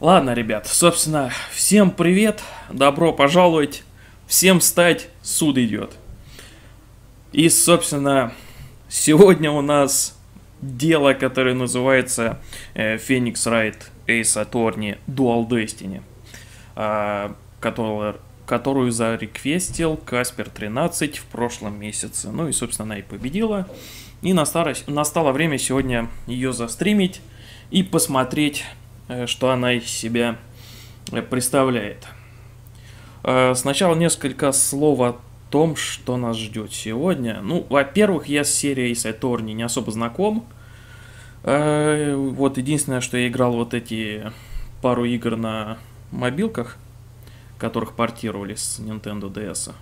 Ладно, ребят, собственно, всем привет, добро пожаловать, всем встать, суд идет. И, собственно, сегодня у нас дело, которое называется Phoenix Wright Ace Attorney Dual Destiny, который, которую зареквестил Каспер 13 в прошлом месяце. Ну и, собственно, она и победила. И настало, настало время сегодня ее застримить и посмотреть, что она из себя э, представляет. Э, сначала несколько слов о том, что нас ждет сегодня. Ну, во-первых, я с серией Сайторни не особо знаком. Вот единственное, что я играл вот эти пару игр на мобилках, которых портировали с Nintendo DS.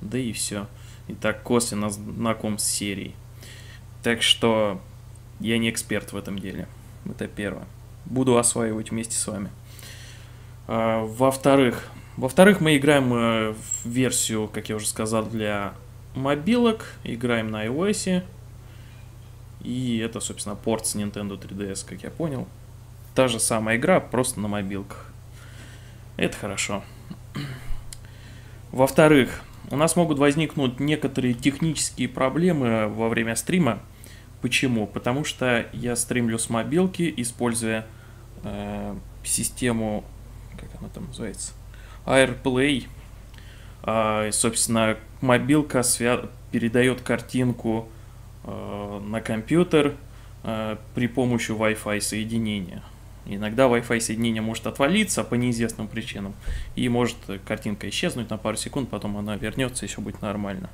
Да и все. И так косвенно знаком с серией. Так что я не эксперт в этом деле. Это первое. Буду осваивать вместе с вами. А, во-вторых, во-вторых, мы играем э, в версию, как я уже сказал, для мобилок. Играем на iOS. И это, собственно, порт с Nintendo 3DS, как я понял. Та же самая игра, просто на мобилках. Это хорошо. Во-вторых, у нас могут возникнуть некоторые технические проблемы во время стрима. Почему? Потому что я стримлю с мобилки, используя э, систему, как она там называется, AirPlay. Э, собственно, мобилка свя- передает картинку э, на компьютер э, при помощи Wi-Fi соединения. Иногда Wi-Fi соединение может отвалиться по неизвестным причинам, и может картинка исчезнуть на пару секунд, потом она вернется, и все будет нормально.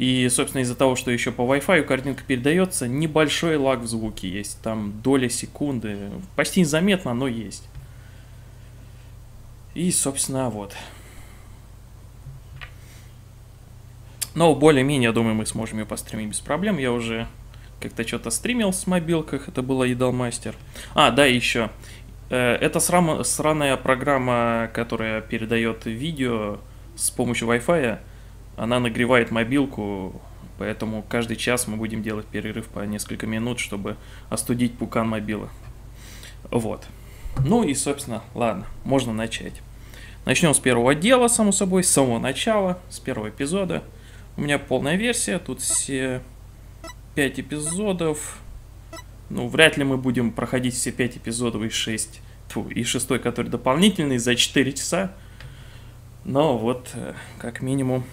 И, собственно, из-за того, что еще по Wi-Fi картинка передается, небольшой лаг в звуке есть. Там доля секунды. Почти незаметно, но есть. И, собственно, вот. Но более-менее, думаю, мы сможем ее постримить без проблем. Я уже как-то что-то стримил с мобилках, это было Едалмастер. А, да, еще. Э, это срам, сраная программа, которая передает видео с помощью Wi-Fi. Она нагревает мобилку, поэтому каждый час мы будем делать перерыв по несколько минут, чтобы остудить пукан мобилы. Вот. Ну и, собственно, ладно, можно начать. Начнем с первого дела, само собой, с самого начала, с первого эпизода. У меня полная версия, тут все 5 эпизодов. Ну, вряд ли мы будем проходить все 5 эпизодов и 6. Фу, и шестой, который дополнительный, за 4 часа. Но вот, э, как минимум...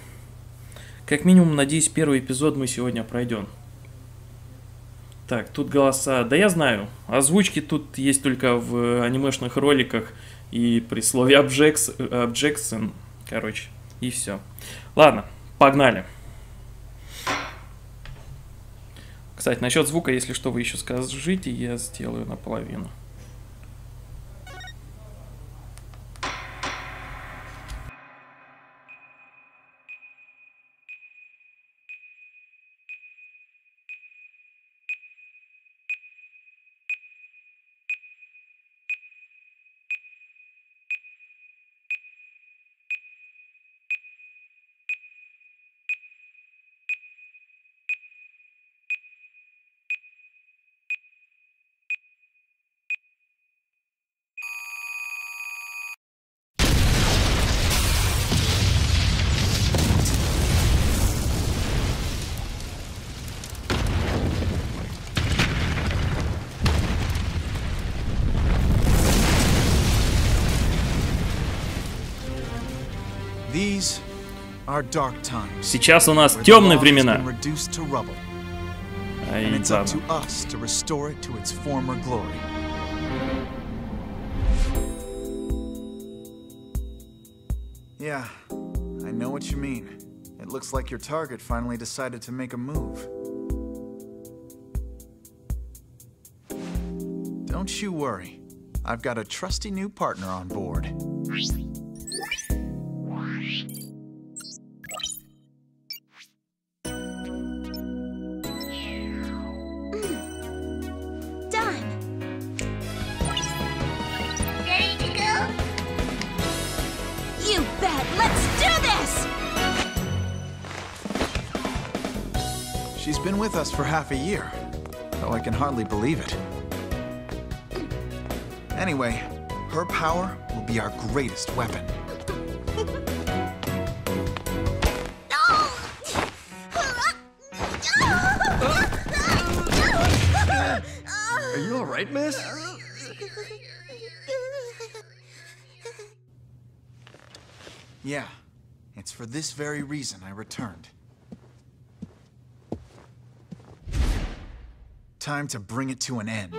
Как минимум, надеюсь, первый эпизод мы сегодня пройдем. Так, тут голоса... Да я знаю, озвучки тут есть только в анимешных роликах и при слове обжекс... обжексон, короче, и все. Ладно, погнали. Кстати, насчет звука, если что, вы еще скажите, я сделаю наполовину. Сейчас у нас темные времена. Ай, Yeah, I know what you mean. It looks like your target finally decided to make a move. Don't you worry. I've got a trusty new partner on board. For half a year, though I can hardly believe it. Anyway, her power will be our greatest weapon. Are you alright, miss? Yeah, it's for this very reason I returned. Time to bring it to an end.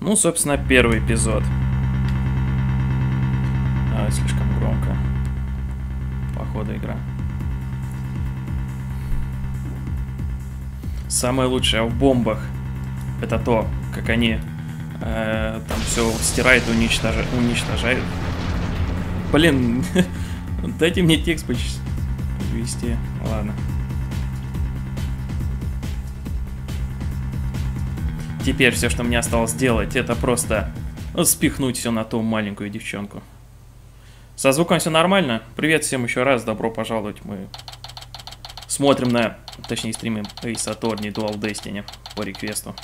Ну, собственно, первый эпизод. А, слишком громко. Походу, игра. Самое лучшее в бомбах это то, как они э, там все стирают и уничтожа- уничтожают. Блин, дайте мне текст вести. Ладно. Теперь все, что мне осталось сделать, это просто спихнуть все на ту маленькую девчонку. Со звуком все нормально? Привет всем еще раз, добро пожаловать. Мы смотрим на, точнее стримим Ace Attorney Dual Destiny по реквесту.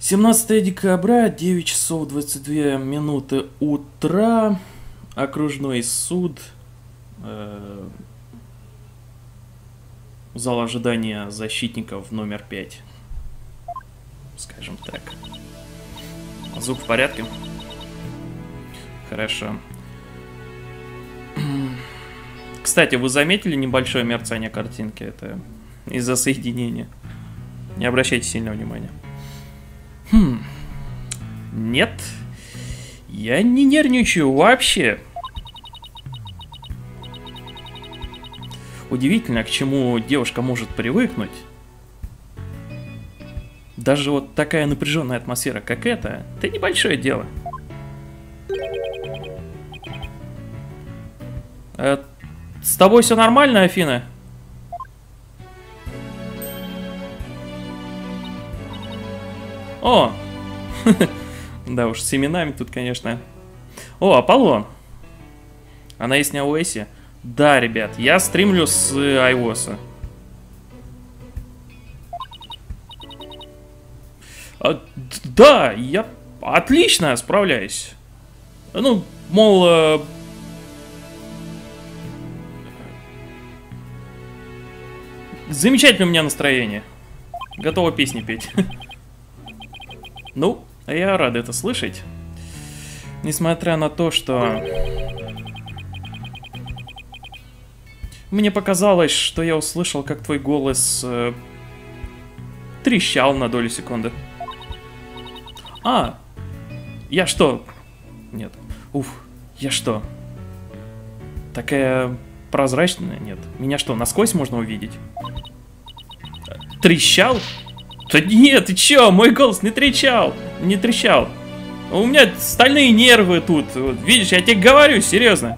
Семнадцатое декабря, 9 часов 22 минуты утра. Окружной суд. Э, зал ожидания защитников номер 5. Скажем так. Звук в порядке? Хорошо. Кстати, вы заметили небольшое мерцание картинки? Это из-за соединения. Не обращайте сильного внимания. Хм. Нет. Я не нервничаю вообще. Удивительно, к чему девушка может привыкнуть. Даже вот такая напряженная атмосфера, как эта, это небольшое дело. Э, с тобой все нормально, Афина? О! да уж, с именами тут, конечно. О, Аполлон. Она есть не Уэси. Да, ребят, я стримлю с iOS. А, да, я отлично справляюсь. Ну, мол... Э... Замечательное у меня настроение. Готова песни петь. ну, я рад это слышать. Несмотря на то, что... Мне показалось, что я услышал, как твой голос э, трещал на долю секунды. А, я что? Нет. Уф, я что? Такая прозрачная? Нет. Меня что, насквозь можно увидеть? Трещал? Да нет, ты чё? Мой голос не трещал. Не трещал. У меня стальные нервы тут. Видишь, я тебе говорю, серьезно.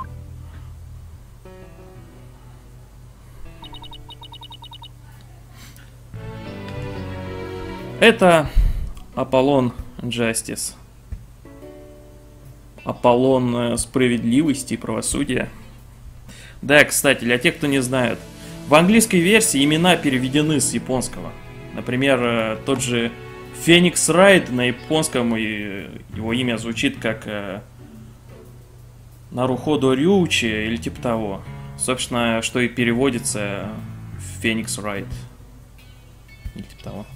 Это Аполлон Джастис. Аполлон э, справедливости и правосудия. Да, кстати, для тех, кто не знает, в английской версии имена переведены с японского. Например, э, тот же Феникс Райд на японском и его имя звучит как э, Наруходо Рючи или типа того. Собственно, что и переводится Феникс Райд. Или типа того.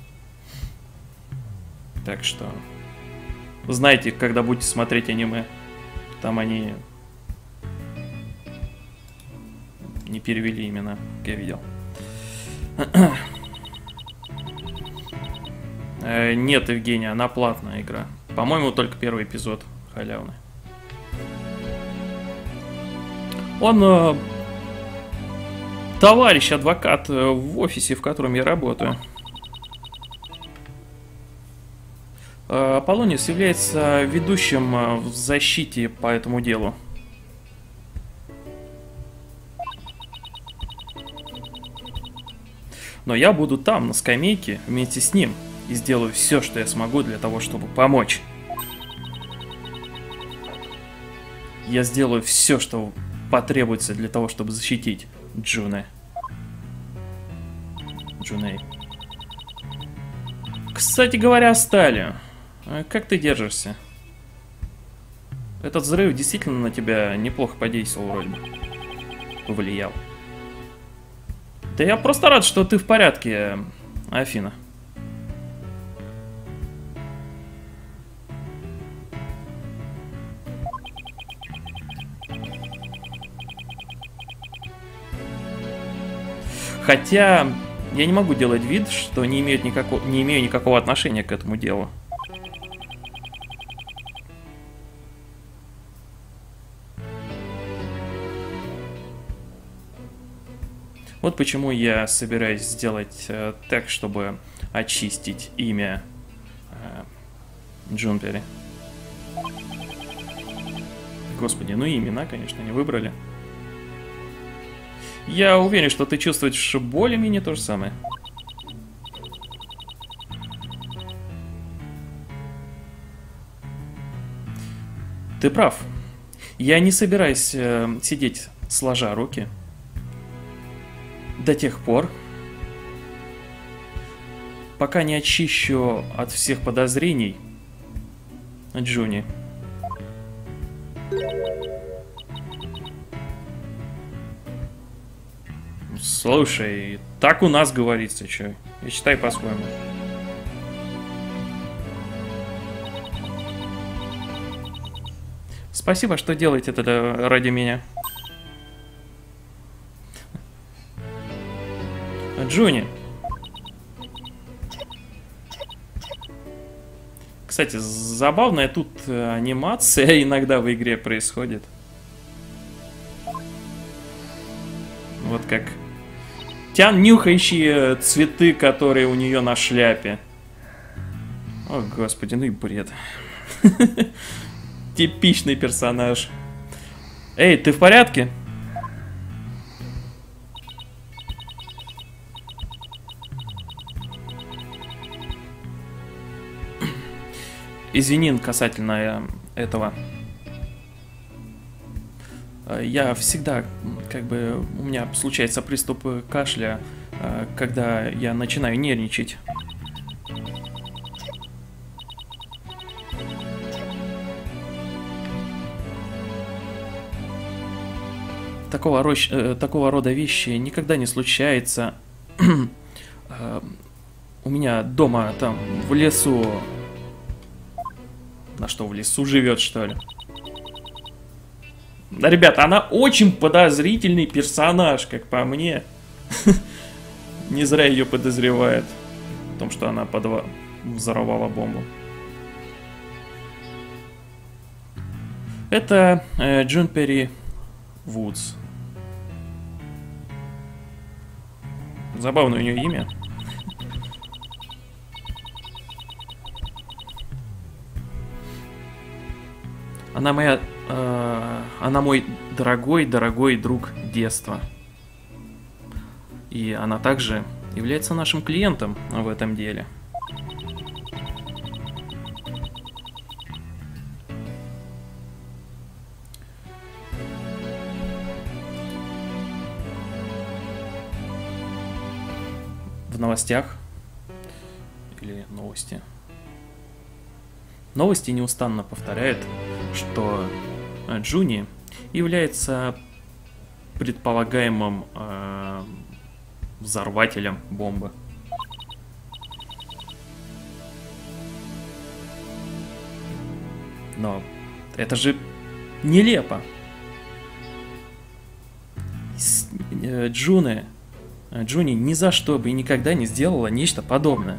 Так что знаете, когда будете смотреть аниме, там они не перевели именно, как я видел. Э, Нет, Евгения, она платная игра. По-моему, только первый эпизод халявный. Он э, товарищ адвокат э, в офисе, в котором я работаю. Э, Аполлонис является ведущим э, в защите по этому делу. Но я буду там, на скамейке, вместе с ним, и сделаю все, что я смогу для того, чтобы помочь. Я сделаю все, что потребуется для того, чтобы защитить Джуне. Джуней. Кстати говоря, о Стале. А Как ты держишься? Этот взрыв действительно на тебя неплохо подействовал вроде бы. Повлиял. Да я просто рад, что ты в порядке, Афина. Хотя я не могу делать вид, что не, имеют никакого, не имею никакого отношения к этому делу. Вот почему я собираюсь сделать э, так, чтобы очистить имя э, Джунпери. Господи, ну и имена, конечно, не выбрали. Я уверен, что ты чувствуешь более-менее то же самое. Ты прав. Я не собираюсь э, сидеть сложа руки до тех пор, пока не очищу от всех подозрений Джуни. Слушай, так у нас говорится, чё? Я считаю по-своему. Спасибо, что делаете это ради меня. Джуни. Кстати, забавная тут э, анимация иногда в игре происходит. Вот как Тян, нюхающие цветы, которые у нее на шляпе. О, господи, ну и бред. Типичный персонаж. Эй, ты в порядке? Извини касательно э, этого. Э, Я всегда, как бы, у меня случается приступ э, кашля, когда я начинаю нервничать. Такого, рощ- такого рода вещи никогда не случается. У меня дома там в лесу... На что, в лесу живет, что ли? Да, ребята, она очень подозрительный персонаж, как по мне. Не зря ее подозревают в том, что она подва... взорвала бомбу. Это э, Джунпери Вудс. Забавное у нее имя. Она моя... э, она мой дорогой-дорогой друг детства. И она также является нашим клиентом в этом деле. В новостях или новости Новости неустанно повторяют, что э, Джуни является предполагаемым э, взорвателем бомбы. Но это же нелепо. С- э, э, Джуни ни за что бы и никогда не сделала нечто подобное.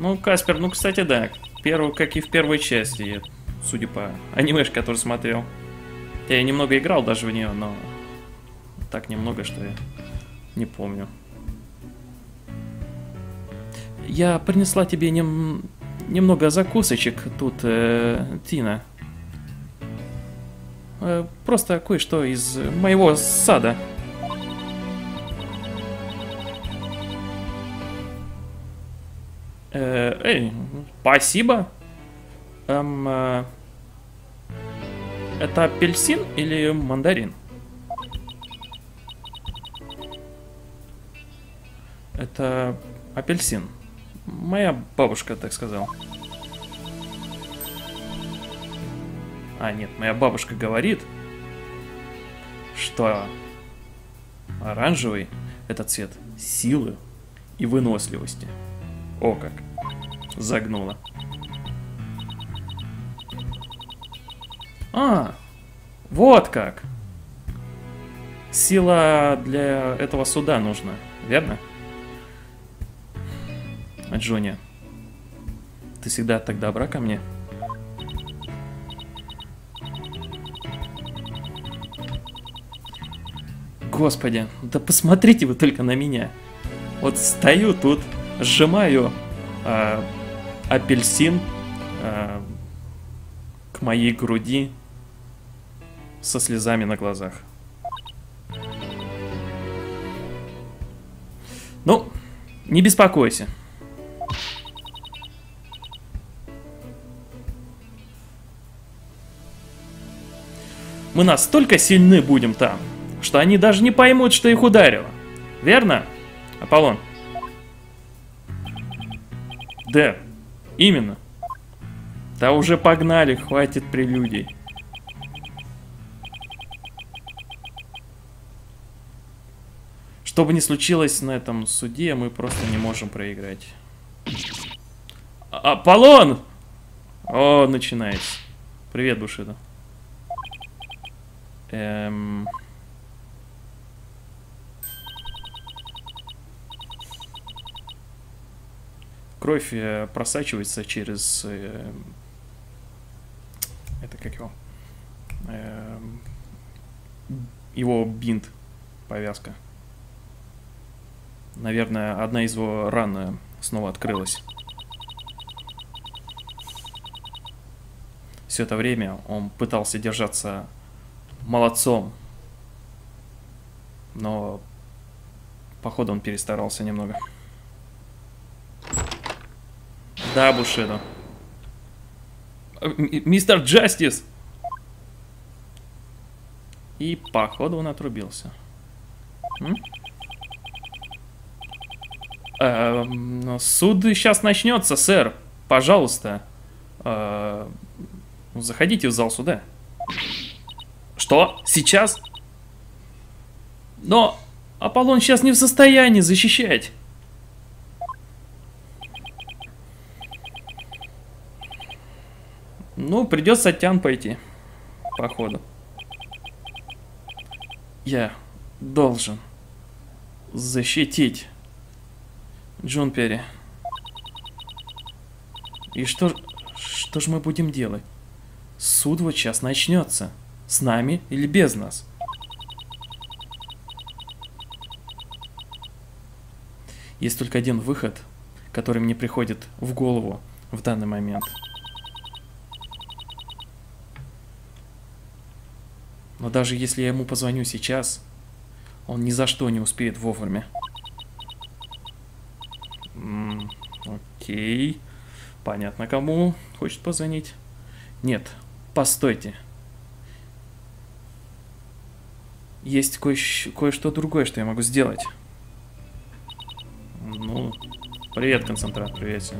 Ну, Каспер, ну, кстати, да. Первую, как и в первой части, судя по анимешке, который смотрел. Я немного играл даже в нее, но так немного, что я не помню. Я принесла тебе нем- немного закусочек тут, э, Тина. Э, просто кое-что из моего сада. Э, эй, спасибо. Эм, э, это апельсин или мандарин? Это апельсин. Моя бабушка так сказала. А, нет, моя бабушка говорит, что оранжевый это цвет силы и выносливости. О как. Загнула. А, вот как. Сила для этого суда нужна, верно? А, Джонни, ты всегда так добра ко мне. Господи, да посмотрите вы только на меня. Вот стою тут, сжимаю а, апельсин а, к моей груди со слезами на глазах. Ну, не беспокойся. Мы настолько сильны будем там, что они даже не поймут, что их ударило. Верно, Аполлон? Да, именно. Да уже погнали, хватит прелюдий. Что бы ни случилось на этом суде, мы просто не можем проиграть. А- Аполлон! О, начинается. Привет, Бушида. Эм... Кровь э, просачивается через... э, это как его? Эм, его бинт, повязка. Наверное, одна из его ран э, снова открылась. Все это время он пытался держаться молодцом. Но, походу, он перестарался немного. Да, Бушидо. Э, Мистер Джастис! И, походу, он отрубился. М? Эм, ну, суд сейчас начнется, сэр. Пожалуйста. Э, заходите в зал суда. Что? Сейчас? Но Аполлон сейчас не в состоянии защищать. Ну, придется Тян пойти. Походу. Я должен защитить Джон Перри. И что, что же мы будем делать? Суд вот сейчас начнется. С нами или без нас? Есть только один выход, который мне приходит в голову в данный момент. Но даже если я ему позвоню сейчас, он ни за что не успеет вовремя. М, Окей. Понятно, кому хочет позвонить. Нет, постойте. Есть кое- кое-что другое, что я могу сделать. Ну, Привет, концентрат, привет всем.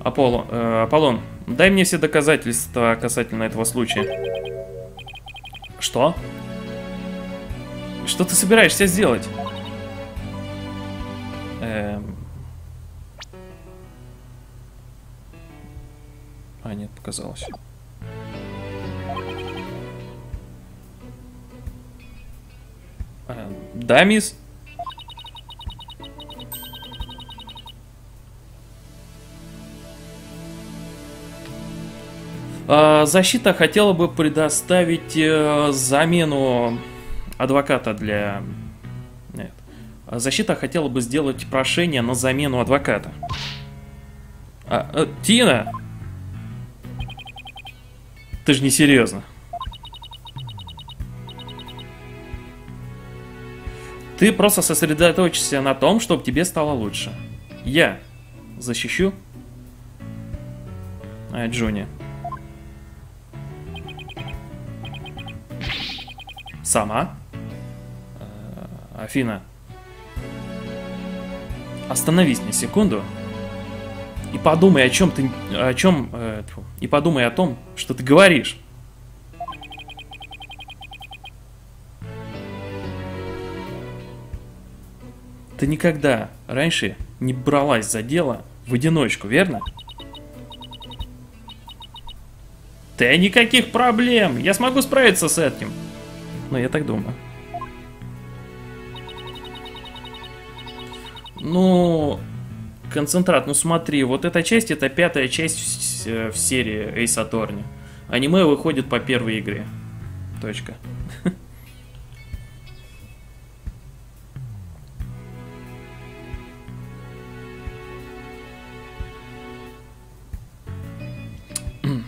Аполло, э, Аполлон, дай мне все доказательства касательно этого случая. Что? Что ты собираешься сделать? Эм... А, нет, показалось. Эм, да, мисс? Защита хотела бы предоставить э, замену адвоката для... Нет. Защита хотела бы сделать прошение на замену адвоката. А, э, Тина! Ты же не серьезно. Ты просто сосредоточишься на том, чтобы тебе стало лучше. Я защищу а. Сама? Э, Афина, остановись на секунду и подумай о чем ты, о чем, э, и подумай о том, что ты говоришь. Ты никогда раньше не бралась за дело в одиночку, верно? Да никаких проблем, я смогу справиться с этим. Ну, я так думаю. Ну, концентрат, ну смотри, вот эта часть, это пятая часть в, э, в серии Ace Attorney. Аниме выходит по первой игре. Точка.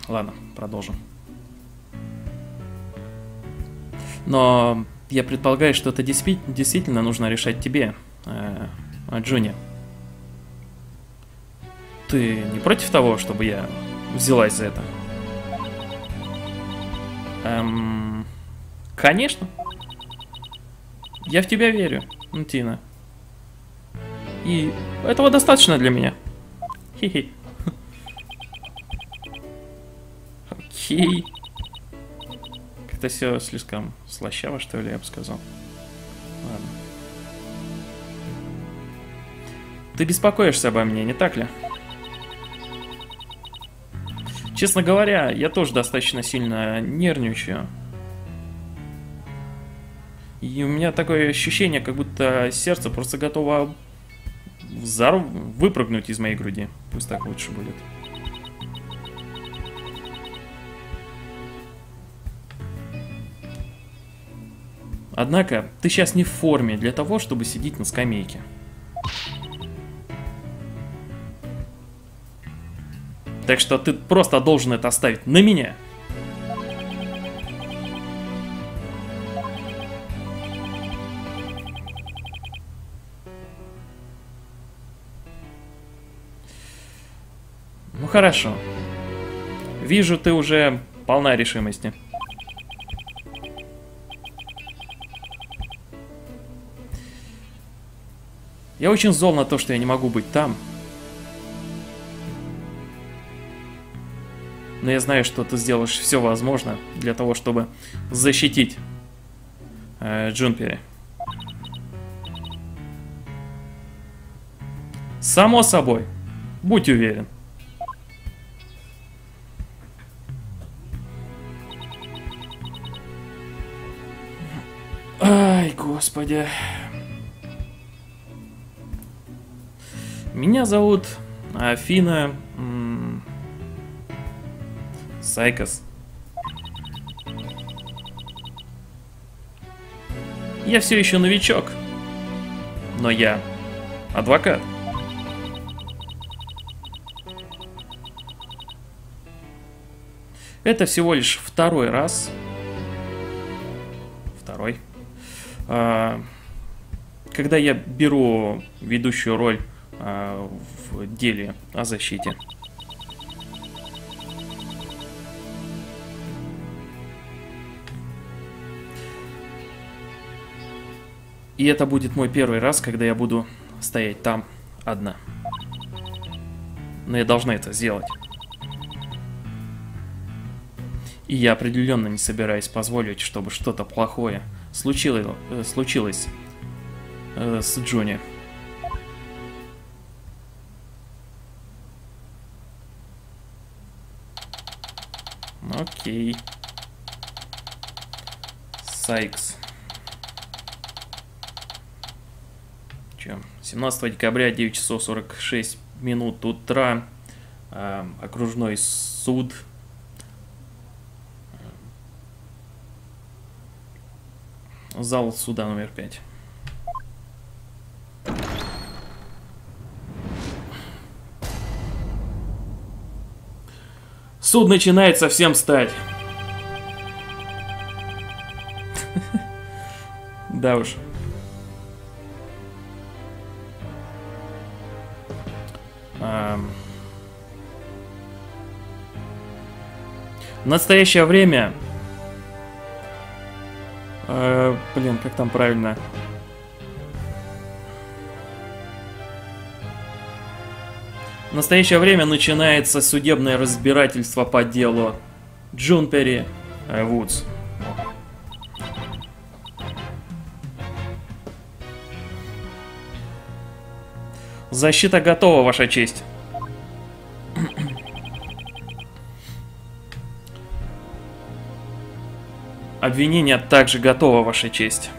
Ладно, продолжим. Но я предполагаю, что это действительно нужно решать тебе, э, Джуни. Ты не против того, чтобы я взялась за это? Эм, конечно. Я в тебя верю, Тина. И этого достаточно для меня. Хи-хи. Окей. Как-то все слишком слащаво, что ли, я бы сказал. Ладно. Ты беспокоишься обо мне, не так ли? Честно говоря, я тоже достаточно сильно нервничаю. И у меня такое ощущение, как будто сердце просто готово взорв... выпрыгнуть из моей груди. Пусть так лучше будет. Однако, ты сейчас не в форме для того, чтобы сидеть на скамейке. Так что ты просто должен это оставить на меня. Ну хорошо. Вижу, ты уже полна решимости. Я очень зол на то, что я не могу быть там. Но я знаю, что ты сделаешь все возможное для того, чтобы защитить э, Джунпери. Само собой. Будь уверен. Ай, господи. Меня зовут Афина Сайкос. Я все еще новичок, но я адвокат. Это всего лишь второй раз. Второй. А, когда я беру ведущую роль а, в деле о защите. И это будет мой первый раз, когда я буду стоять там одна. Но я должна это сделать. И я определенно не собираюсь позволить, чтобы что-то плохое случилось, э, случилось э, с Джонни. Окей. Сайкс. Че? 17 декабря, 9 часов 46 минут утра. Э, окружной суд. Зал суда номер 5. Суд начинает совсем стать. Да уж. В настоящее время... Э, блин, как там правильно? В настоящее время начинается судебное разбирательство по делу Джунпери Вудс. Защита готова, Ваша честь. Обвинение также готово, Ваша честь.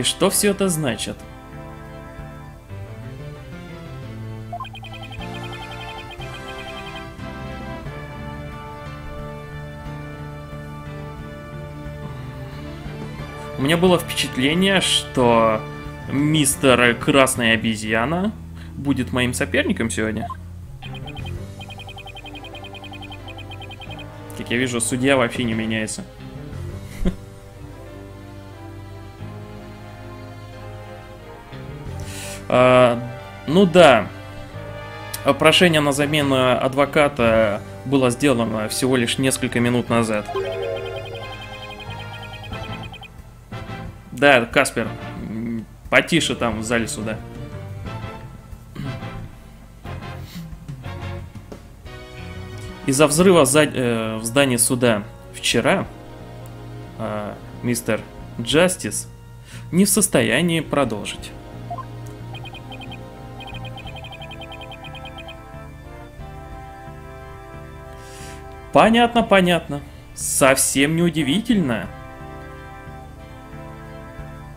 И что все это значит? У меня было впечатление, что мистер Красная Обезьяна будет моим соперником сегодня. Как я вижу, судья вообще не меняется. Ну да, прошение на замену адвоката было сделано всего лишь несколько минут назад. Да, Каспер, потише там в зале суда. Из-за взрыва э, в здании суда вчера э, мистер Джастис не в состоянии продолжить. Понятно, понятно. Совсем не удивительно,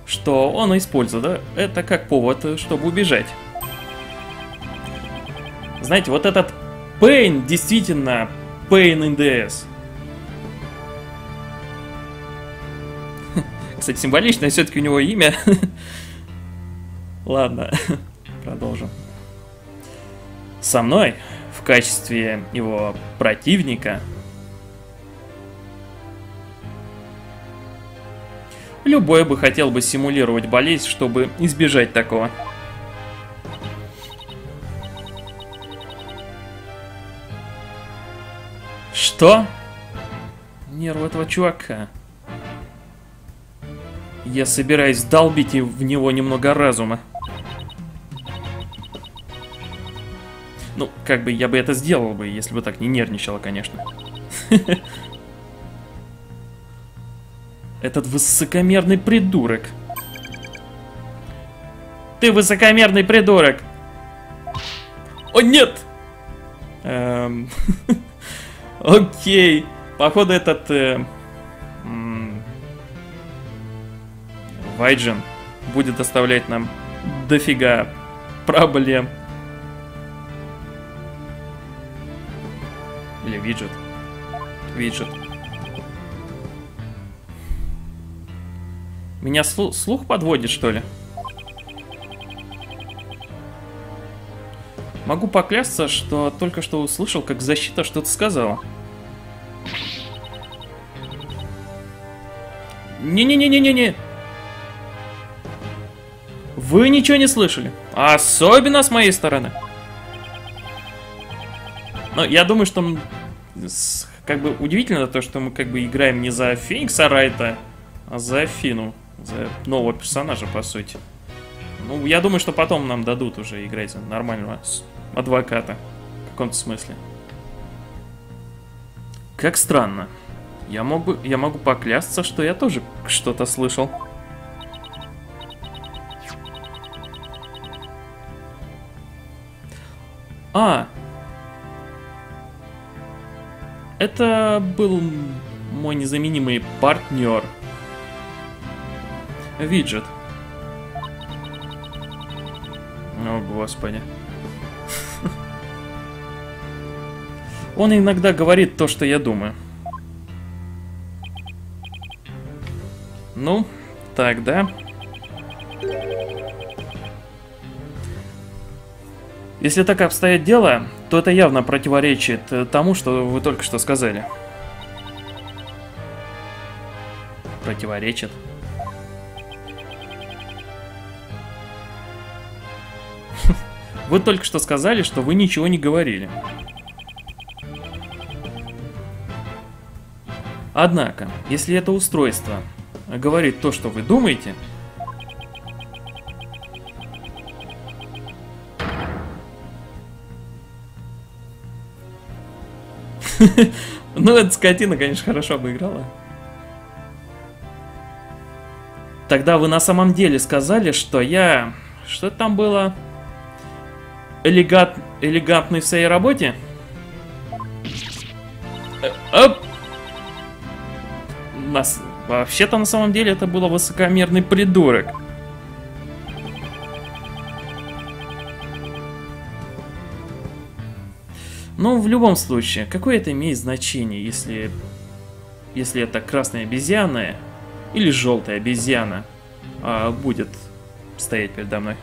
что он использует да? это как повод, чтобы убежать. Знаете, вот этот Pain действительно Pain ass. Кстати, символичное все-таки у него имя. Ладно, продолжим. Со мной в качестве его противника. Любой бы хотел бы симулировать болезнь, чтобы избежать такого. Что? Нервы этого чувака. Я собираюсь долбить в него немного разума. Ну, как бы я бы это сделал бы, если бы так не нервничала, конечно. Этот высокомерный придурок. Ты высокомерный придурок. О, нет! Эм... Окей. Походу этот... Э... Вайджин будет оставлять нам дофига проблем. Виджет. Виджет. Меня слух подводит, что ли? Могу поклясться, что только что услышал, как защита что-то сказала. Не-не-не-не-не-не. Вы ничего не слышали. Особенно с моей стороны. Но я думаю, что как бы удивительно то, что мы как бы играем не за Феникса Райта, а за Афину. За нового персонажа, по сути. Ну, я думаю, что потом нам дадут уже играть за нормального адвоката. В каком-то смысле. Как странно. Я могу, я могу поклясться, что я тоже что-то слышал. А! Это был мой незаменимый партнер. Виджет. О, господи. Он иногда говорит то, что я думаю. Ну, тогда... Если так обстоит дело, то это явно противоречит э, тому, что вы только что сказали. Противоречит. Вы только что сказали, что вы ничего не говорили. Однако, если это устройство говорит то, что вы думаете, Ну, эта скотина, конечно, хорошо обыграла. Тогда вы на самом деле сказали, что я... Что там было? Элегат... Элегантный в своей работе? Э, оп! Нас... Вообще-то на самом деле это было высокомерный придурок. Но в любом случае, какое это имеет значение, если, если это красная обезьяна или желтая обезьяна а, будет стоять передо мной?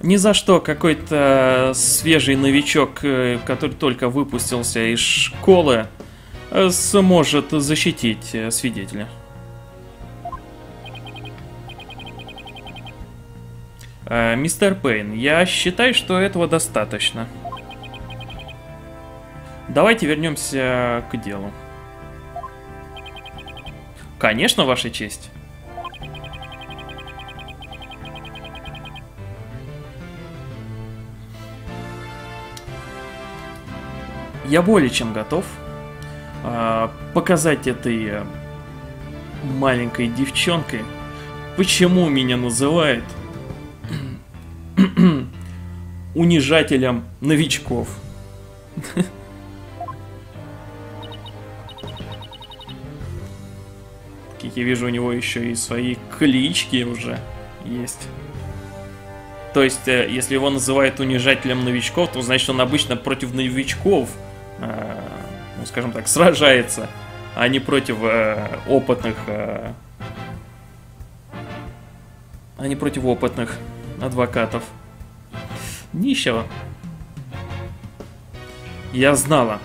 Ни за что какой-то свежий новичок, э, который только выпустился из школы, э, сможет защитить э, свидетеля. Мистер Пейн, я считаю, что этого достаточно. Давайте вернемся к делу. Конечно, Ваша честь. Я более чем готов э, показать этой маленькой девчонкой, почему меня называют унижателем новичков. Как я вижу, у него еще и свои клички уже есть. То есть, э, если его называют унижателем новичков, то значит он обычно против новичков скажем так, сражается, а не против э, опытных, э, а не против опытных адвокатов. Нищего. Я знала.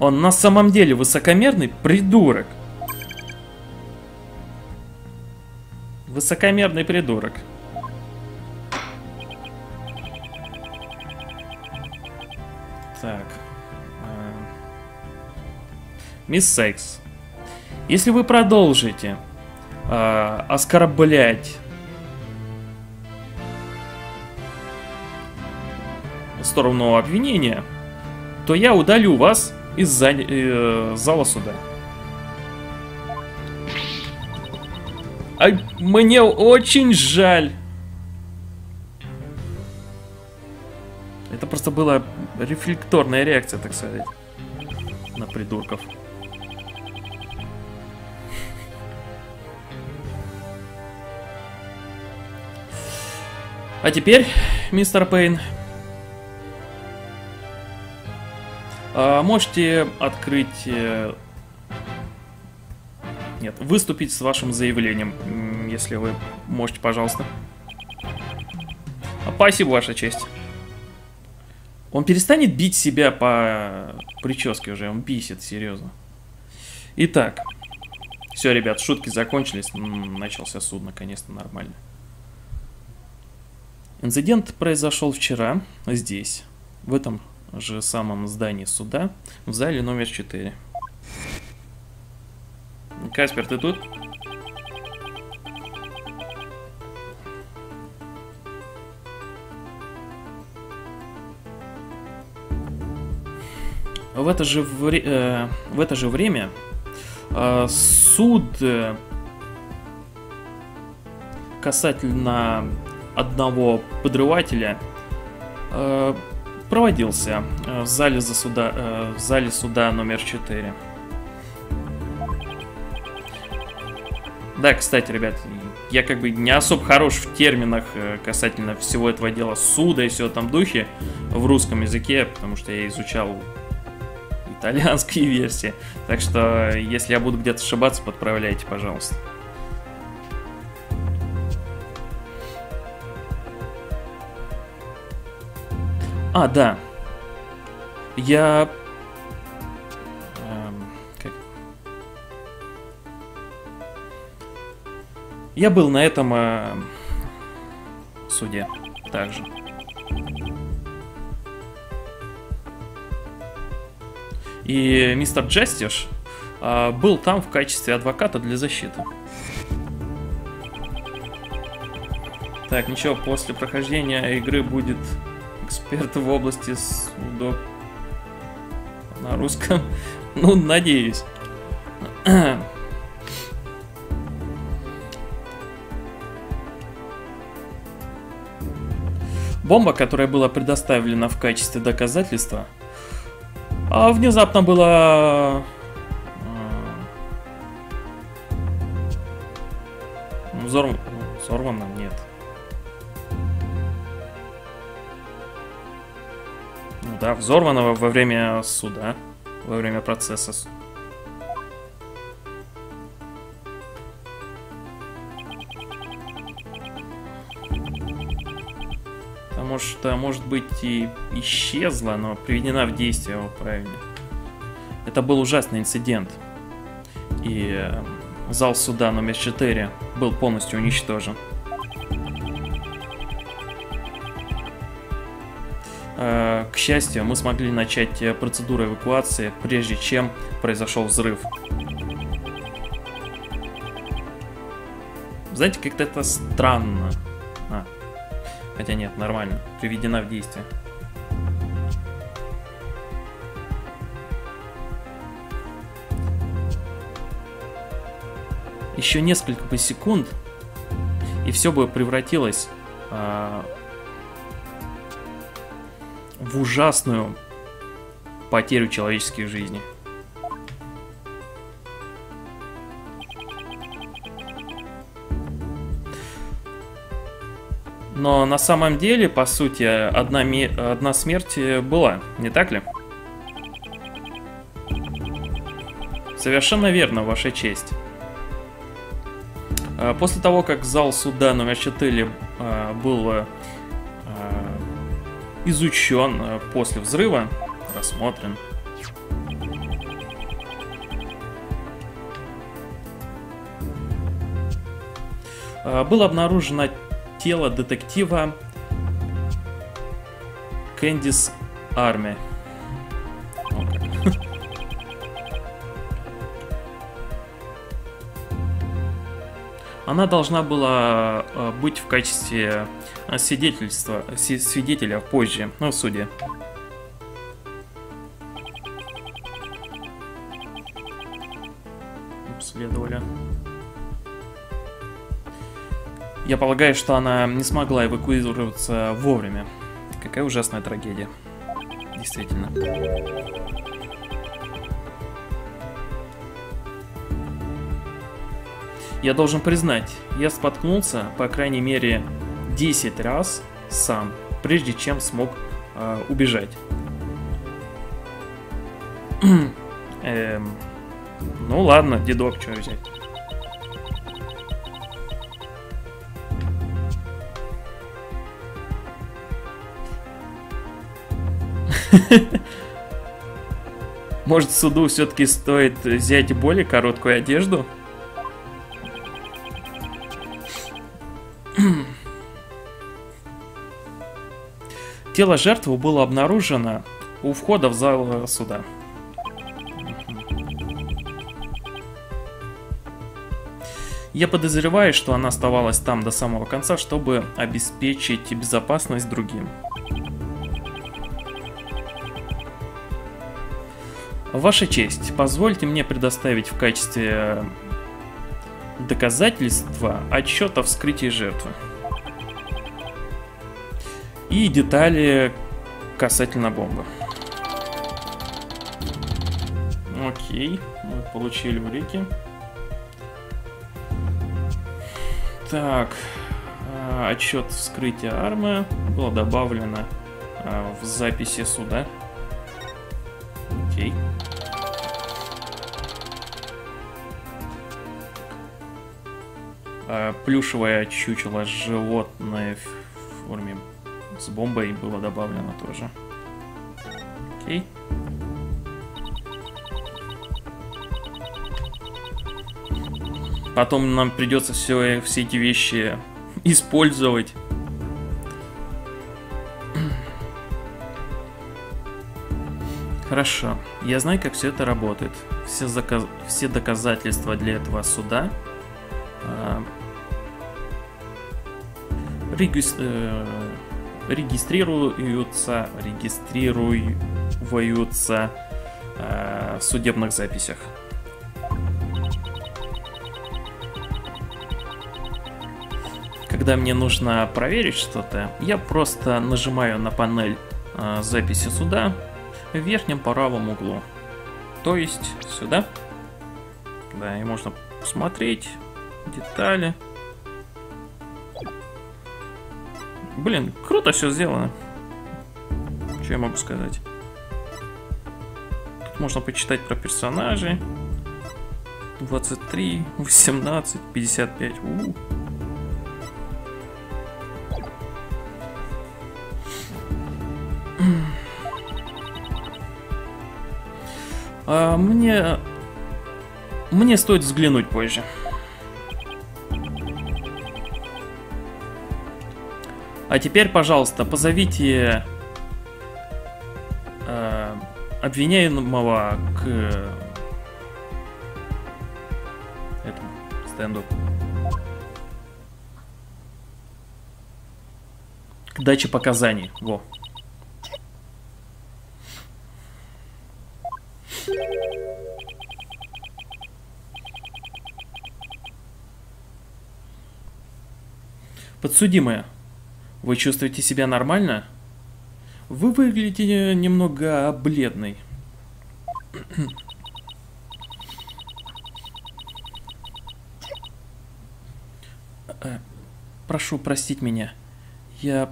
Он на самом деле высокомерный придурок. Высокомерный придурок. Мисс Секс, если вы продолжите э, оскорблять сторону обвинения, то я удалю вас из э, зала суда. А мне очень жаль. Это просто была рефлекторная реакция, так сказать, на придурков. А теперь, мистер Пейн, а, можете открыть... Э, нет, выступить с вашим заявлением, если вы можете, пожалуйста. Спасибо, ваша честь. Он перестанет бить себя по прическе уже, он бесит, серьезно. Итак, все, ребят, шутки закончились, начался суд, наконец-то нормально. Инцидент произошел вчера, здесь, в этом же самом здании суда, в зале номер 4. Каспер, ты тут? В это же, вре э, в это же время э, суд э, касательно одного подрывателя э, проводился э, в зале, за суда, э, в зале суда номер 4. Да, кстати, ребят, я как бы не особо хорош в терминах э, касательно всего этого дела суда и все там духе в русском языке, потому что я изучал итальянские версии. Так что, если я буду где-то ошибаться, подправляйте, пожалуйста. А, да. Я... Эм, как? Я был на этом э, суде также. И мистер Джастиш э, был там в качестве адвоката для защиты. Так, ничего, после прохождения игры будет эксперт в области судов на русском. Ну, надеюсь. Бомба, которая была предоставлена в качестве доказательства, а внезапно была... Взорв... Взорвана? Да, взорванного во время суда, во время процесса. Потому что, может быть, и исчезла, но приведена в действие, его правильно. Это был ужасный инцидент. И э, зал суда номер 4 был полностью уничтожен. К счастью, мы смогли начать э, процедуру эвакуации, прежде чем произошел взрыв. Знаете, как-то это странно. А. Хотя нет, нормально. Приведена в действие. Еще несколько секунд, и все бы превратилось а, в ужасную потерю человеческих жизней. Но на самом деле, по сути, одна, ми... одна смерть была, не так ли? Совершенно верно, Ваша честь. А, после того, как зал суда номер 4 а, был изучен после взрыва, рассмотрен. Было обнаружено тело детектива Кэндис Арми. Она должна была э, быть в качестве э, свидетельства, свидетеля позже, ну, в суде. Следовали. Я полагаю, что она не смогла эвакуироваться вовремя. Какая ужасная трагедия. Действительно. Я должен признать, я споткнулся, по крайней мере, 10 раз сам, прежде чем смог э, убежать. эм, ну ладно, дедок, что взять. Может, суду все-таки стоит взять более короткую одежду? Тело жертвы было обнаружено у входа в зал суда. Я подозреваю, что она оставалась там до самого конца, чтобы обеспечить безопасность другим. Ваша честь, позвольте мне предоставить в качестве доказательства отчет о вскрытии жертвы. И детали касательно бомбы. Окей, мы получили улики. Так, а, отчет вскрытия армы было добавлено а, в записи суда. Окей. А, плюшевое чучело животное в форме с бомбой было добавлено тоже. Окей. Потом нам придется все, все эти вещи использовать. Хорошо. Я знаю, как все это работает. Все, заказ... все доказательства для этого суда э... Регис... э... регистрируются, регистрируются э... в судебных записях. когда мне нужно проверить что-то, я просто нажимаю на панель э, записи суда в верхнем правом углу. То есть сюда. Да, и можно посмотреть детали. Блин, круто все сделано. Что я могу сказать? Тут можно почитать про персонажей. 23, 18, 55. У -у. А, мне... Мне стоит взглянуть позже. А теперь, пожалуйста, позовите э, обвиняемого к этому стенду. К даче показаний. Во. Подсудимая, вы чувствуете себя нормально? Вы выглядите немного бледной. Э, прошу простить меня. Я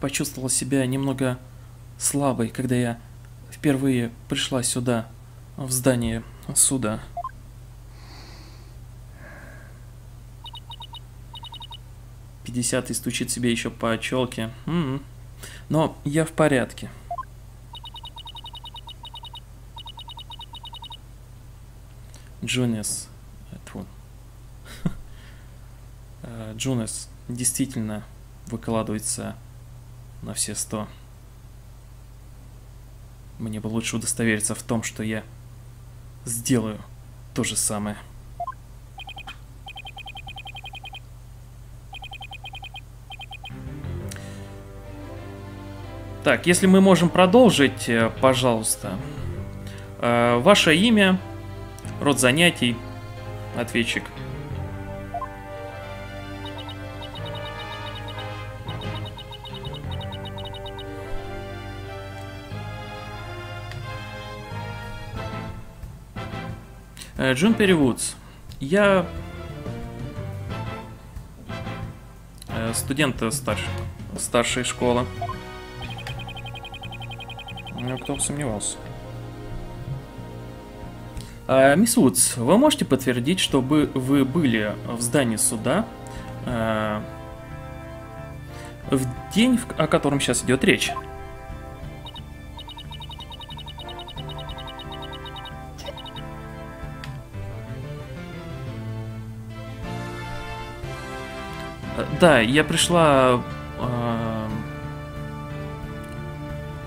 почувствовала себя немного слабой, когда я впервые пришла сюда, в здание суда. Пятидесятый стучит себе еще по челке. М -м. Но я в порядке. Джунес. Э, Джунес действительно выкладывается на все сто. Мне бы лучше удостовериться в том, что я сделаю то же самое. Так, если мы можем продолжить, э, пожалуйста. Э, ваше имя, род занятий, ответчик. Э, Джун Перевудс. Я студент старш... старшей школы. Ну, кто сомневался. А, мисс Вудс, вы можете подтвердить, что вы, вы были в здании суда а, в день, о котором сейчас идет речь? А, да, я пришла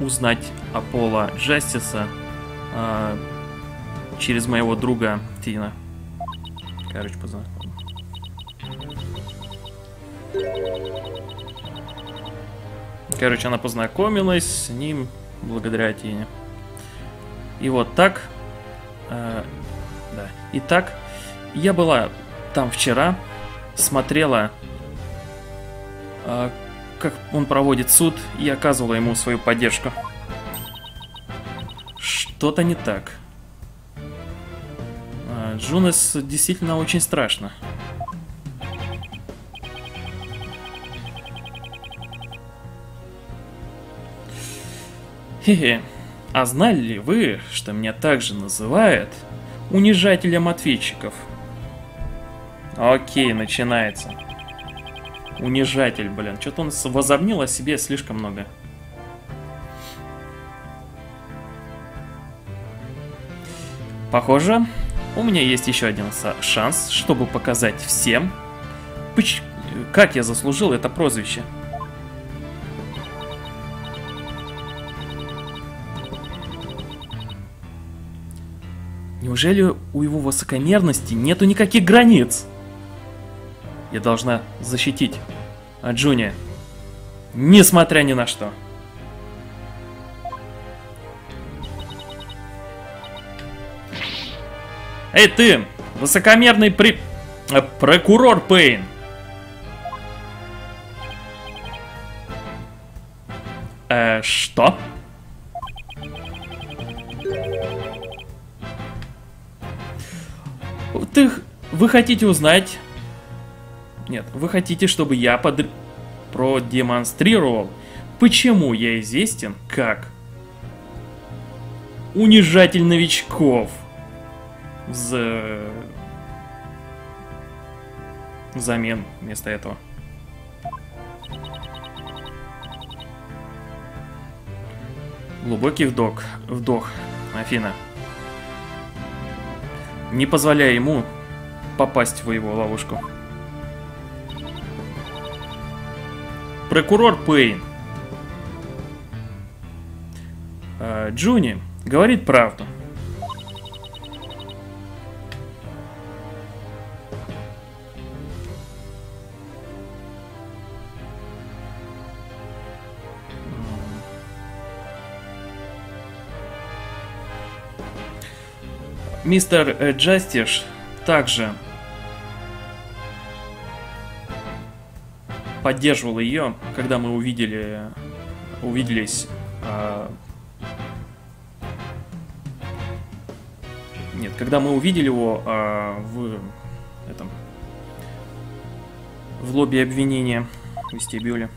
узнать о Пола Джастиса э, через моего друга Тина. Короче, познакомил. Короче, она познакомилась с ним благодаря Тине. И вот так. э, да. Итак, я была там вчера, смотрела, э, как он проводит суд, и оказывала ему свою поддержку. Что-то не так. Э, Джунас действительно очень страшно. Хе-хе. А знали ли вы, что меня также называют унижателем ответчиков? Окей, начинается. Унижатель, блин. Что-то он возомнил о себе слишком много. Похоже, у меня есть еще один шанс, чтобы показать всем, как я заслужил это прозвище. Неужели у его высокомерности нету никаких границ? Я должна защитить Аджуни, несмотря ни на что. Эй ты, высокомерный при... э, прокурор Пейн. Э, что? Ты, вы хотите узнать? Нет, вы хотите, чтобы я под... продемонстрировал, почему я известен как унижатель новичков. За... Взамен вместо этого. Глубокий вдох. Вдох. Афина. Не позволяя ему попасть в его ловушку. Прокурор Пейн. Э, Джуни говорит правду. Мистер э, Джастиш также поддерживал ее, когда мы увидели, увиделись. а, нет, когда мы увидели его а, в этом в лобби обвинения вестибюле.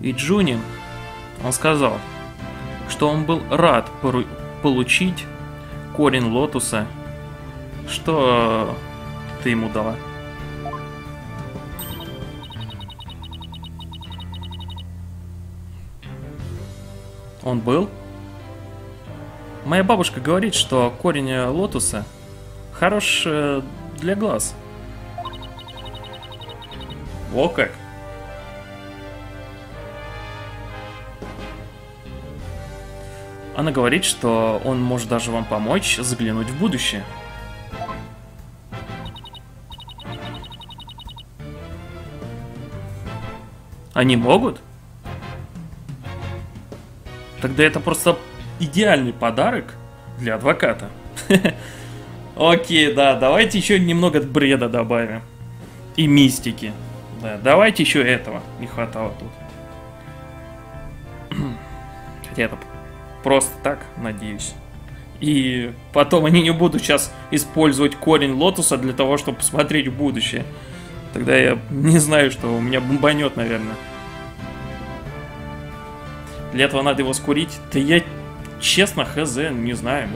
И Джуни, он сказал, что он был рад получить корень лотуса. Что ты ему дала? Он был? Моя бабушка говорит, что корень лотуса хорош э, для глаз. О как! Она говорит, что он может даже вам помочь заглянуть в будущее. Они могут? Тогда это просто идеальный подарок для адвоката. Окей, да, давайте еще немного бреда добавим. И мистики. Да, давайте еще этого. Не хватало тут. Хотя это просто так, надеюсь. И потом они не будут сейчас использовать корень лотуса для того, чтобы посмотреть в будущее. Тогда я не знаю, что у меня бомбанет, наверное. Для этого надо его скурить. Да я честно хз, не знаю.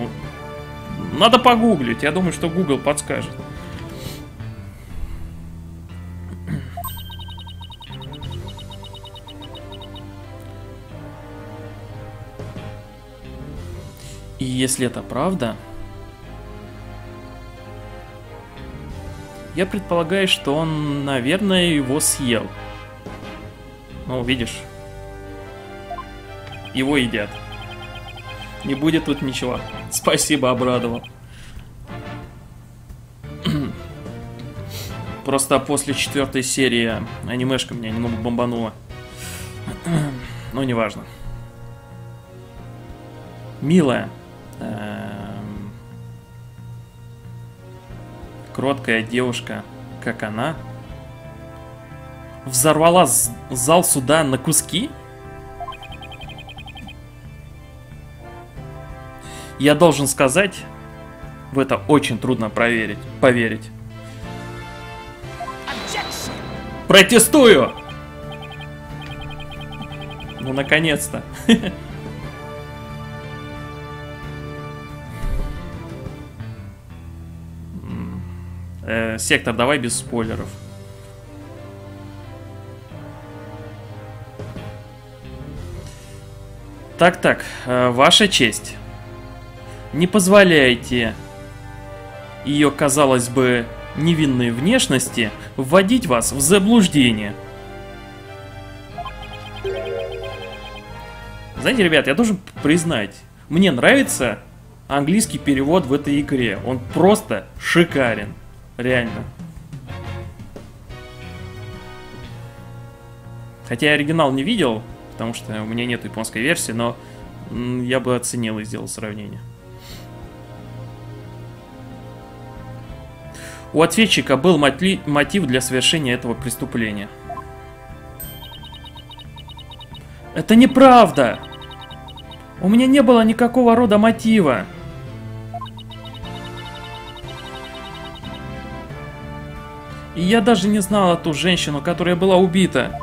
Надо погуглить. Я думаю, что Google подскажет. И если это правда, я предполагаю, что он, наверное, его съел. Ну, видишь, его едят. Не будет тут ничего. Спасибо, обрадовал. Просто после четвертой серии анимешка меня немного бомбанула. Но неважно. Милая. Эм, кроткая девушка, как она, взорвала зал суда на куски? Я должен сказать, в это очень трудно проверить, поверить. Протестую! Ну, наконец-то. Э, сектор, давай без спойлеров. Так-так, э, ваша честь. Не позволяйте ее, казалось бы, невинной внешности вводить вас в заблуждение. Знаете, ребят, я должен признать, мне нравится английский перевод в этой игре. Он просто шикарен. Реально. Хотя я оригинал не видел, потому что у меня нет японской версии, но я бы оценил и сделал сравнение. У ответчика был мотив для совершения этого преступления. Это неправда! У меня не было никакого рода мотива. И я даже не знала ту женщину, которая была убита.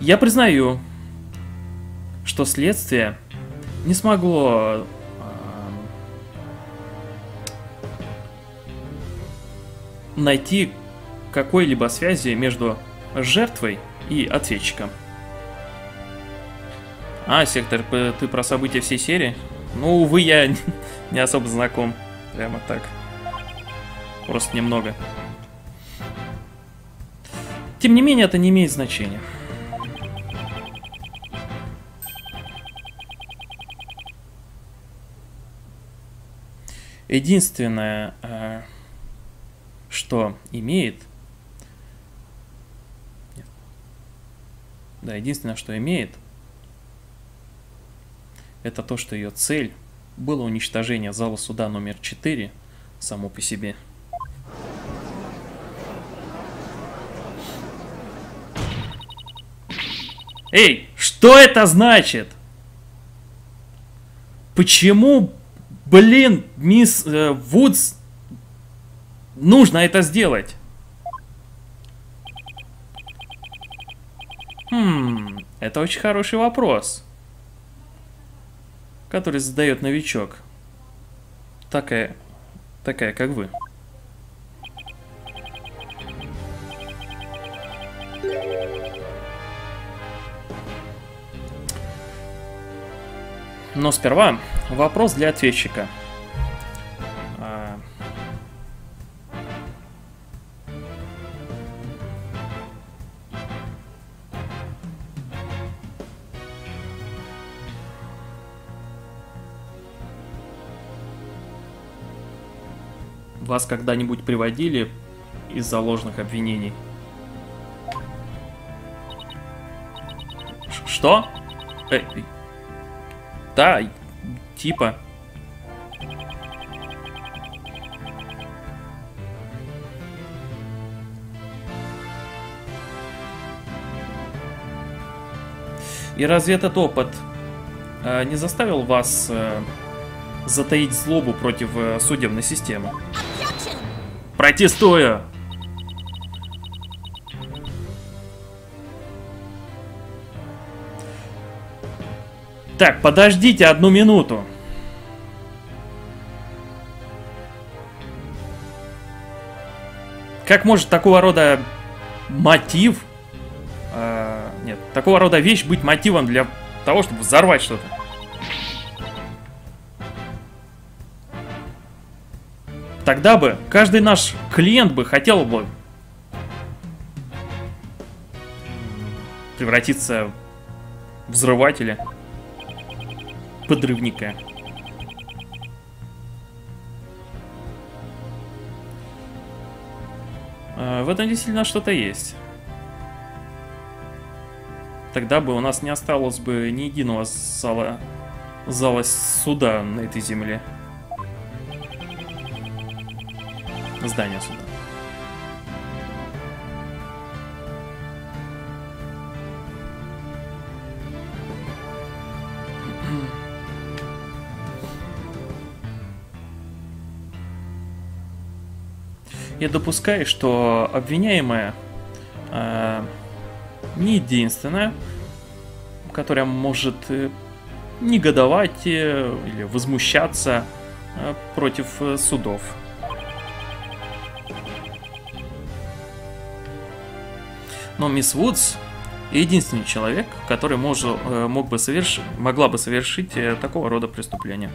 Я признаю, что следствие не смогло найти какой-либо связи между жертвой и ответчиком. А, сектор, ты про события всей серии? Ну, увы, я не особо знаком. Прямо так. Просто немного. Тем не менее, это не имеет значения. Единственное, э, что имеет... Нет. Да, единственное, что имеет, это то, что ее цель было уничтожение зала суда номер 4 само по себе. Эй, что это значит? Почему, блин, мисс э, Вудс нужно это сделать? Хм, это очень хороший вопрос, который задает новичок. Такая, такая, как вы. Но сперва вопрос для ответчика. Вас когда-нибудь приводили из-за ложных обвинений? Ш что? Э, да, типа. И разве этот опыт э, не заставил вас э, затаить злобу против э, судебной системы? Протестую! Так, подождите одну минуту. Как может такого рода мотив... Э, Нет, такого рода вещь быть мотивом для того, чтобы взорвать что-то. Тогда бы каждый наш клиент бы хотел бы превратиться в взрывателя, подрывника. А, В этом действительно что-то есть. Тогда бы у нас не осталось бы ни единого зала, зала суда на этой земле. Здание суда. Я допускаю, что обвиняемая э, не единственная, которая может э, негодовать э, или возмущаться э, против судов. Но мисс Вудс единственный человек, который мож, э, мог бы совершить, могла бы совершить э, такого рода преступление.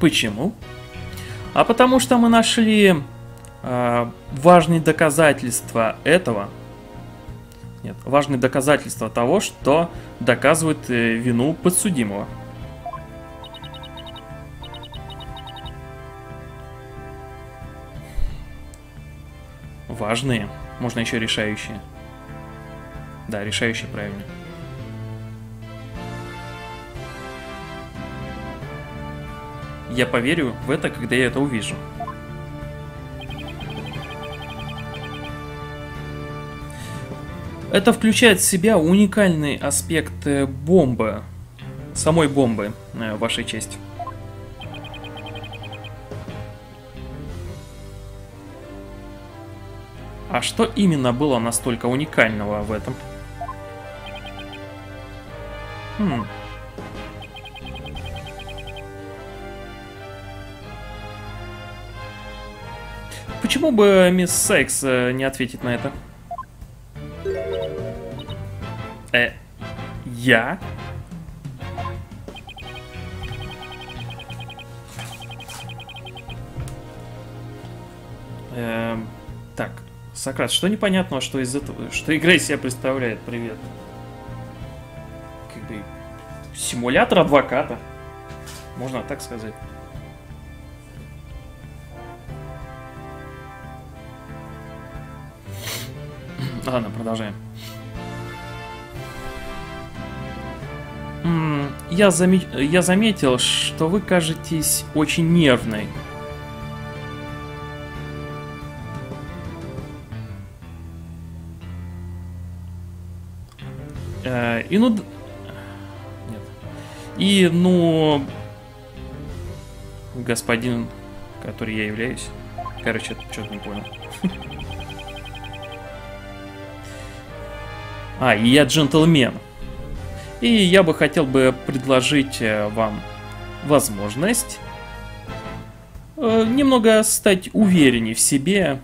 Почему? А потому что мы нашли э, важные доказательства этого. Нет, важные доказательства того, что доказывает э, вину подсудимого. Важные. Можно еще решающие. Да, решающие правильно. Я поверю в это, когда я это увижу. Это включает в себя уникальный аспект э, бомбы, самой бомбы, э, вашей честь. А что именно было настолько уникального в этом? Хм. Почему бы мисс Сайкс э, не ответить на это? Э, я? Эм, Сократ, что непонятного, что из этого, что игра из себя представляет? Привет. Как бы симулятор адвоката. Можно так сказать. Ладно, продолжаем. Я, заме- я заметил, что вы кажетесь очень нервной. И ну... Нет. И, ну... Господин, который я являюсь. Короче, что-то не понял. А, и я джентльмен. И я бы хотел бы предложить э, вам возможность э, немного стать увереннее в себе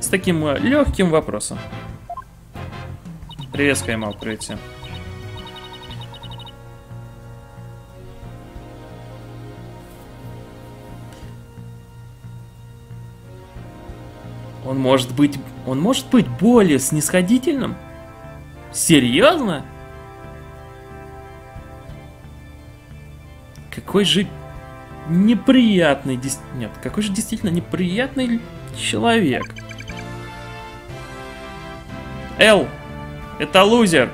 с таким э, легким вопросом. Привет, Скаймал, привет всем. Он может быть... Он может быть более снисходительным? Серьезно? Какой же неприятный... Нет, какой же действительно неприятный человек. Эл, это лузер.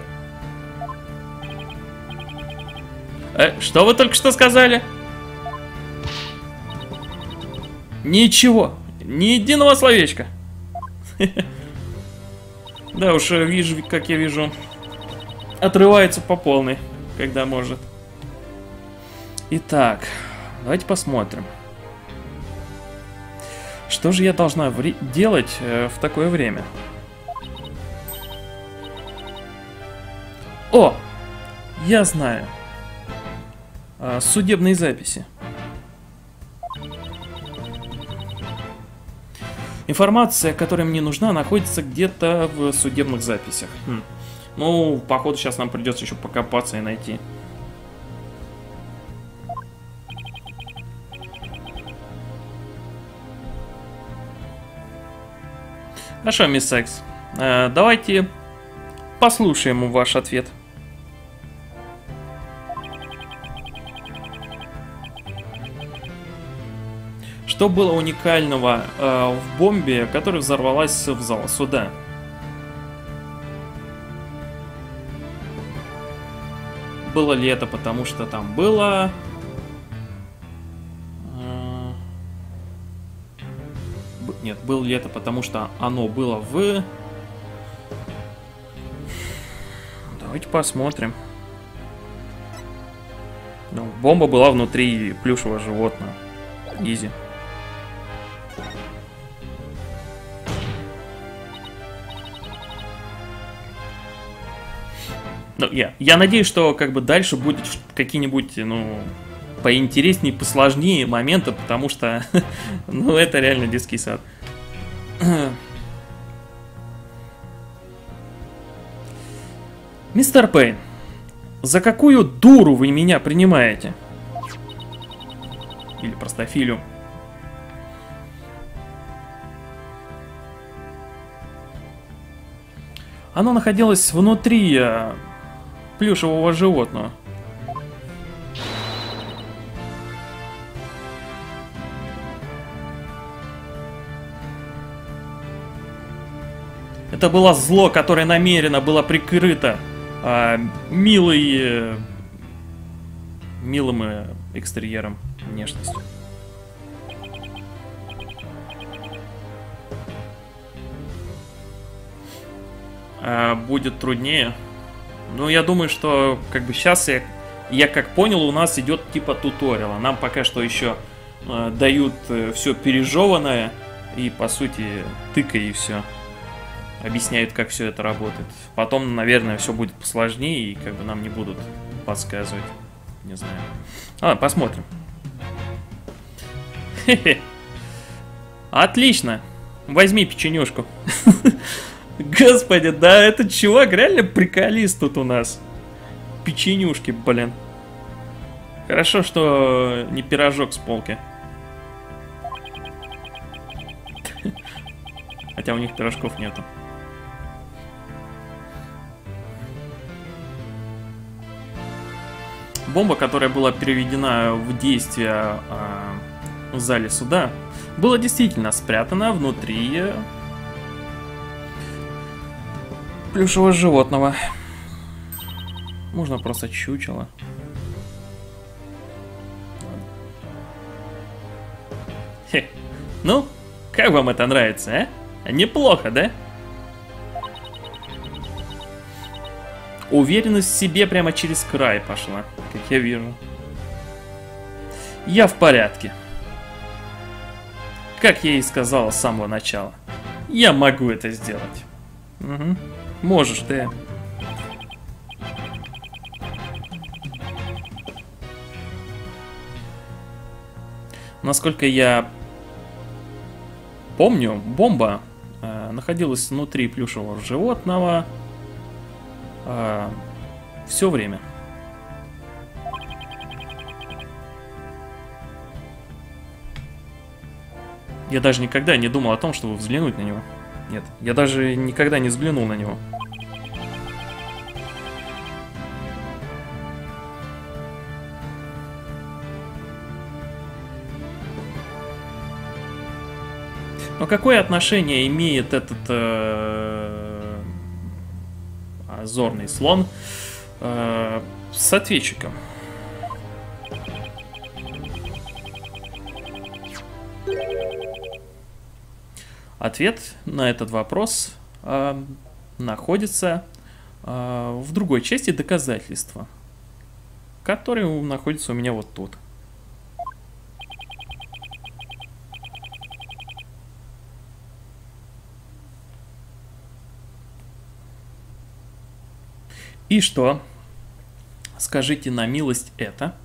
Э, что вы только что сказали? Ничего, ни единого словечка. Да уж, э, вижу, как я вижу, отрывается по полной, когда может. Итак, давайте посмотрим. Что же я должна делать э, в такое время? О! Я знаю. А, судебные записи. Информация, которая мне нужна, находится где-то в судебных записях. Хм. Ну, походу, сейчас нам придется еще покопаться и найти. Хорошо, мисс Секс. Э, давайте послушаем ваш ответ. Что было уникального э, в бомбе, которая взорвалась в зал суда? Было ли это потому, что там было... Э, нет, было ли это потому, что оно было в... Давайте посмотрим. Ну, бомба была внутри плюшевого животного. Изи. Ну, я, я надеюсь, что как бы дальше будет какие-нибудь, ну, поинтереснее, посложнее моменты, потому что, ну, это реально детский сад. Мистер Пейн, за какую дуру вы меня принимаете? Или простофилю? Оно находилось внутри э, плюшевого животного. Это было зло, которое намеренно было прикрыто а, милой, э, милым э, экстерьером внешностью. А, будет труднее. Ну, я думаю, что как бы сейчас я, я как понял, у нас идет типа туториала. Нам пока что еще э, дают э, все пережеванное и по сути тыка и все. Объясняют, как все это работает. Потом, наверное, все будет посложнее и как бы нам не будут подсказывать. Не знаю. А, посмотрим. Отлично. Возьми печенюшку. Господи, да этот чувак реально приколист тут у нас. Печенюшки, блин. Хорошо, что не пирожок с полки. Хотя у них пирожков нету. Бомба, которая была переведена в действие э, в зале суда, была действительно спрятана внутри плюшевого животного. Можно просто чучело. Хе. Ну, как вам это нравится, а? Неплохо, да? Уверенность в себе прямо через край пошла, как я вижу. Я в порядке. Как я и сказал с самого начала. Я могу это сделать. Угу. Можешь ты. Насколько я помню, бомба э, находилась внутри плюшевого животного э, все время. Я даже никогда не думал о том, чтобы взглянуть на него. Нет, я даже никогда не взглянул на него. Но какое отношение имеет этот э, озорный слон э, с ответчиком? Ответ на этот вопрос э, находится э, в другой части доказательства, который находится у меня вот тут. И что? Скажите на милость это.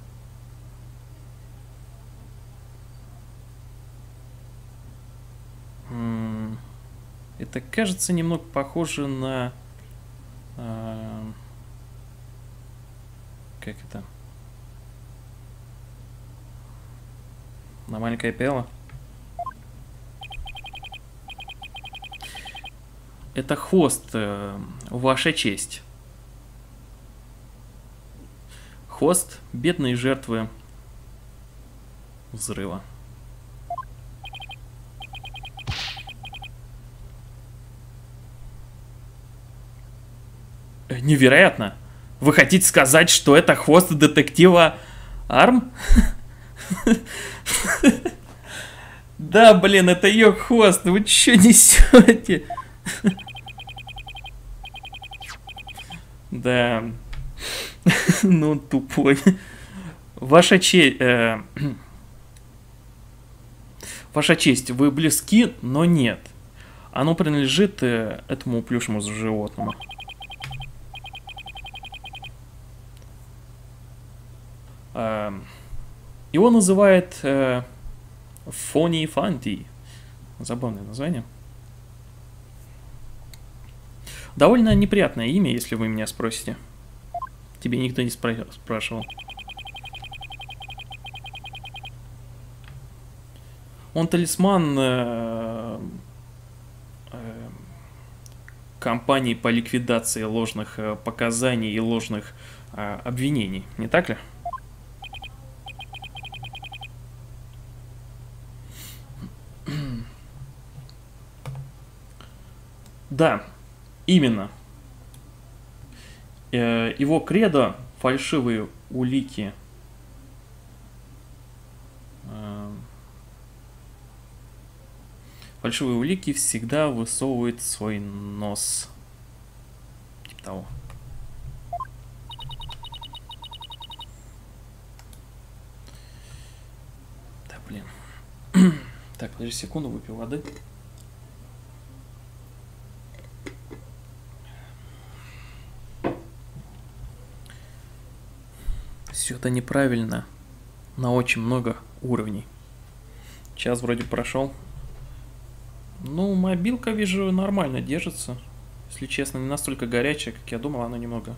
Это кажется немного похоже на... а, как это? На маленькое пело. Это хвост, э, ваша честь. Хвост бедной жертвы взрыва. Невероятно! Вы хотите сказать, что это хвост детектива Арм? Да, блин, это ее хвост. Вы что несете? Да. Ну, тупой. Ваша честь... Ваша честь, вы близки, но нет. Оно принадлежит э, этому плюшему животному. Его называют э, Фони Фанти. Забавное название. Довольно неприятное имя, если вы меня спросите. Тебе никто не спра- спрашивал. Он талисман э, э, компании по ликвидации ложных э, показаний и ложных э, обвинений, не так ли? Да, именно. Э, Его кредо фальшивые улики. э, Фальшивые улики всегда высовывают свой нос. Типа того. Да, блин. Так, подожди секунду, выпью воды. Все это неправильно на очень много уровней. Час вроде прошел. Ну, мобилка, вижу, нормально держится. Если честно, не настолько горячая, как я думал, она немного.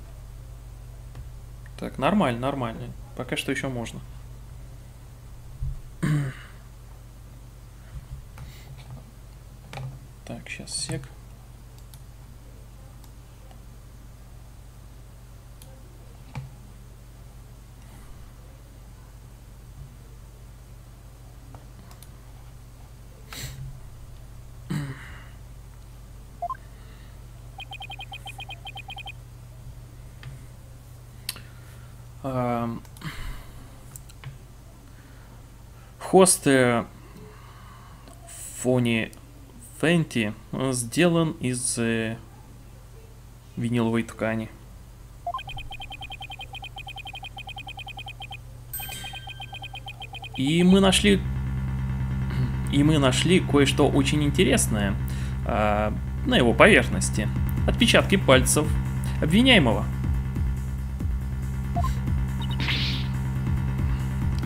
Так, нормально, нормально. Пока что еще можно. Так, сейчас сек. Хост э, Фони Фенти э, сделан из э, виниловой ткани. И мы нашли... И мы нашли кое-что очень интересное а, на его поверхности. Отпечатки пальцев обвиняемого.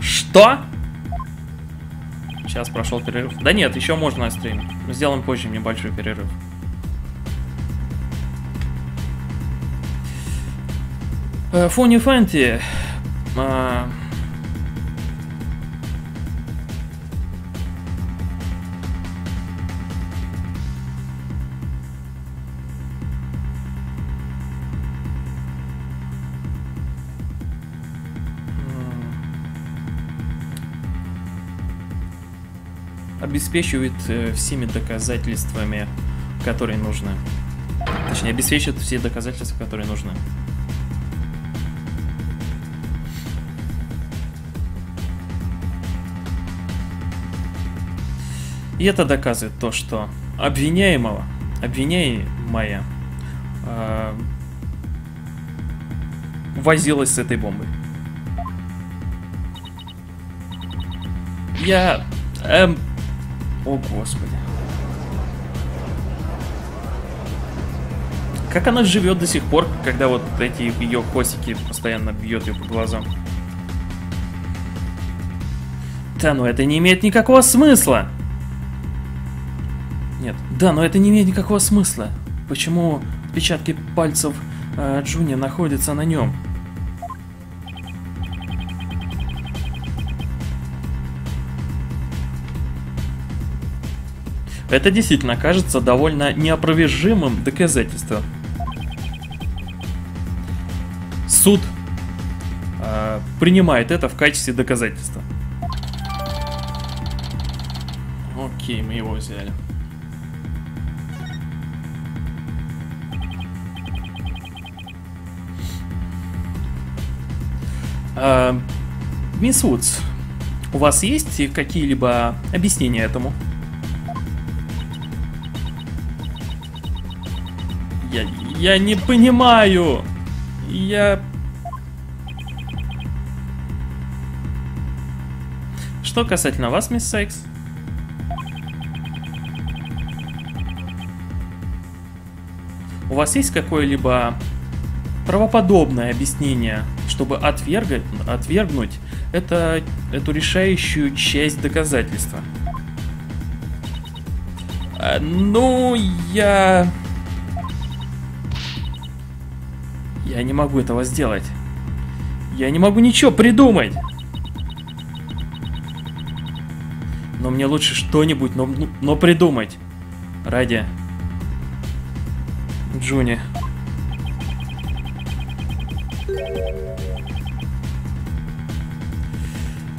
Что? Сейчас прошел перерыв. Да нет, еще можно на стриме. Сделаем позже небольшой перерыв. Э, Фони Фэнти. а, обеспечивает э, всеми доказательствами, которые нужны. Точнее, обеспечивает все доказательства, которые нужны. И это доказывает то, что обвиняемого, обвиняемая э, возилась с этой бомбой. Я... Эм... О, господи. Как она живет до сих пор, когда вот эти ее хвостики постоянно бьет ее по глазам? Да ну это не имеет никакого смысла. Нет. Да, но это не имеет никакого смысла. Почему отпечатки пальцев э, Джуни находятся на нем? Это действительно кажется довольно неопровержимым доказательством. Суд э, принимает это в качестве доказательства. Окей, мы его взяли. Э, мисс Вудс, у вас есть какие-либо объяснения этому? Я, не понимаю. Я... Что касательно вас, мисс Сайкс? У вас есть какое-либо правоподобное объяснение, чтобы отвергать, отвергнуть это, эту решающую часть доказательства? А, ну, я... Я не могу этого сделать. Я не могу ничего придумать. Но мне лучше что-нибудь, но, но придумать. Ради Джуни.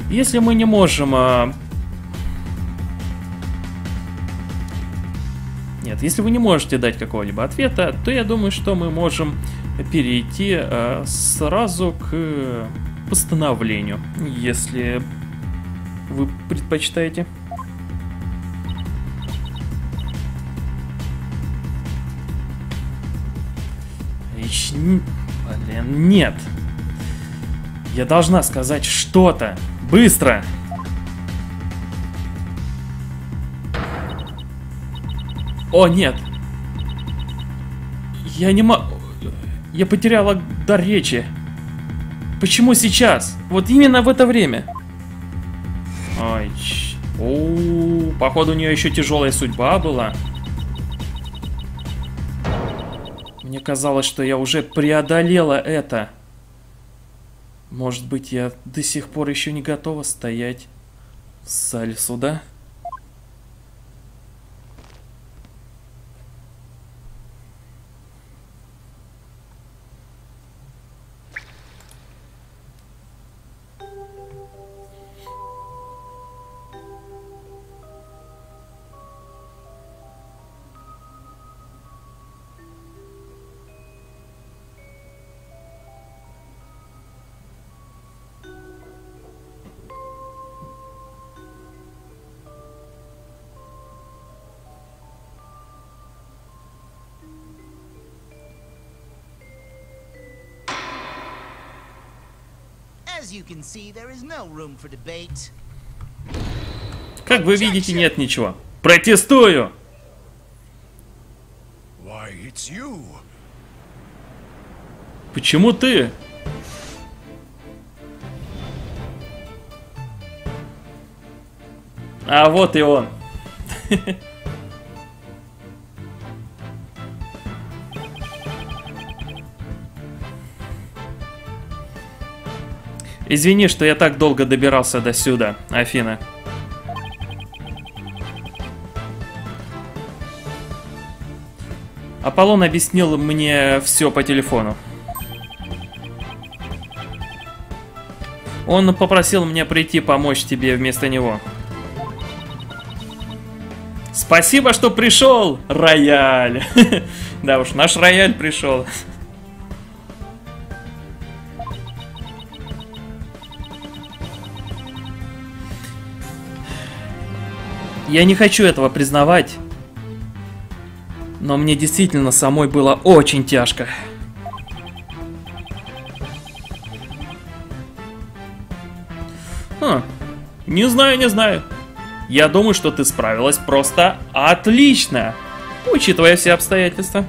Если мы не можем... А... Нет, если вы не можете дать какого-либо ответа, то я думаю, что мы можем перейти а, сразу к постановлению, если вы предпочитаете. Блин, нет. Я должна сказать что-то. Быстро! О, нет. Я не могу... Я потеряла дар речи. Почему сейчас? Вот именно в это время. Ой, ч... О, походу у нее еще тяжелая судьба была. Мне казалось, что я уже преодолела это. Может быть, я до сих пор еще не готова стоять в зале суда? Как вы видите, нет ничего. Протестую! Почему ты? А вот и он. Извини, что я так долго добирался до сюда, Афина. Аполлон объяснил мне все по телефону. Он попросил меня прийти помочь тебе вместо него. Спасибо, что пришел, рояль. да уж, наш рояль пришел. Я не хочу этого признавать, но мне действительно самой было очень тяжко. Хм, не знаю, не знаю. Я думаю, что ты справилась просто отлично, учитывая все обстоятельства.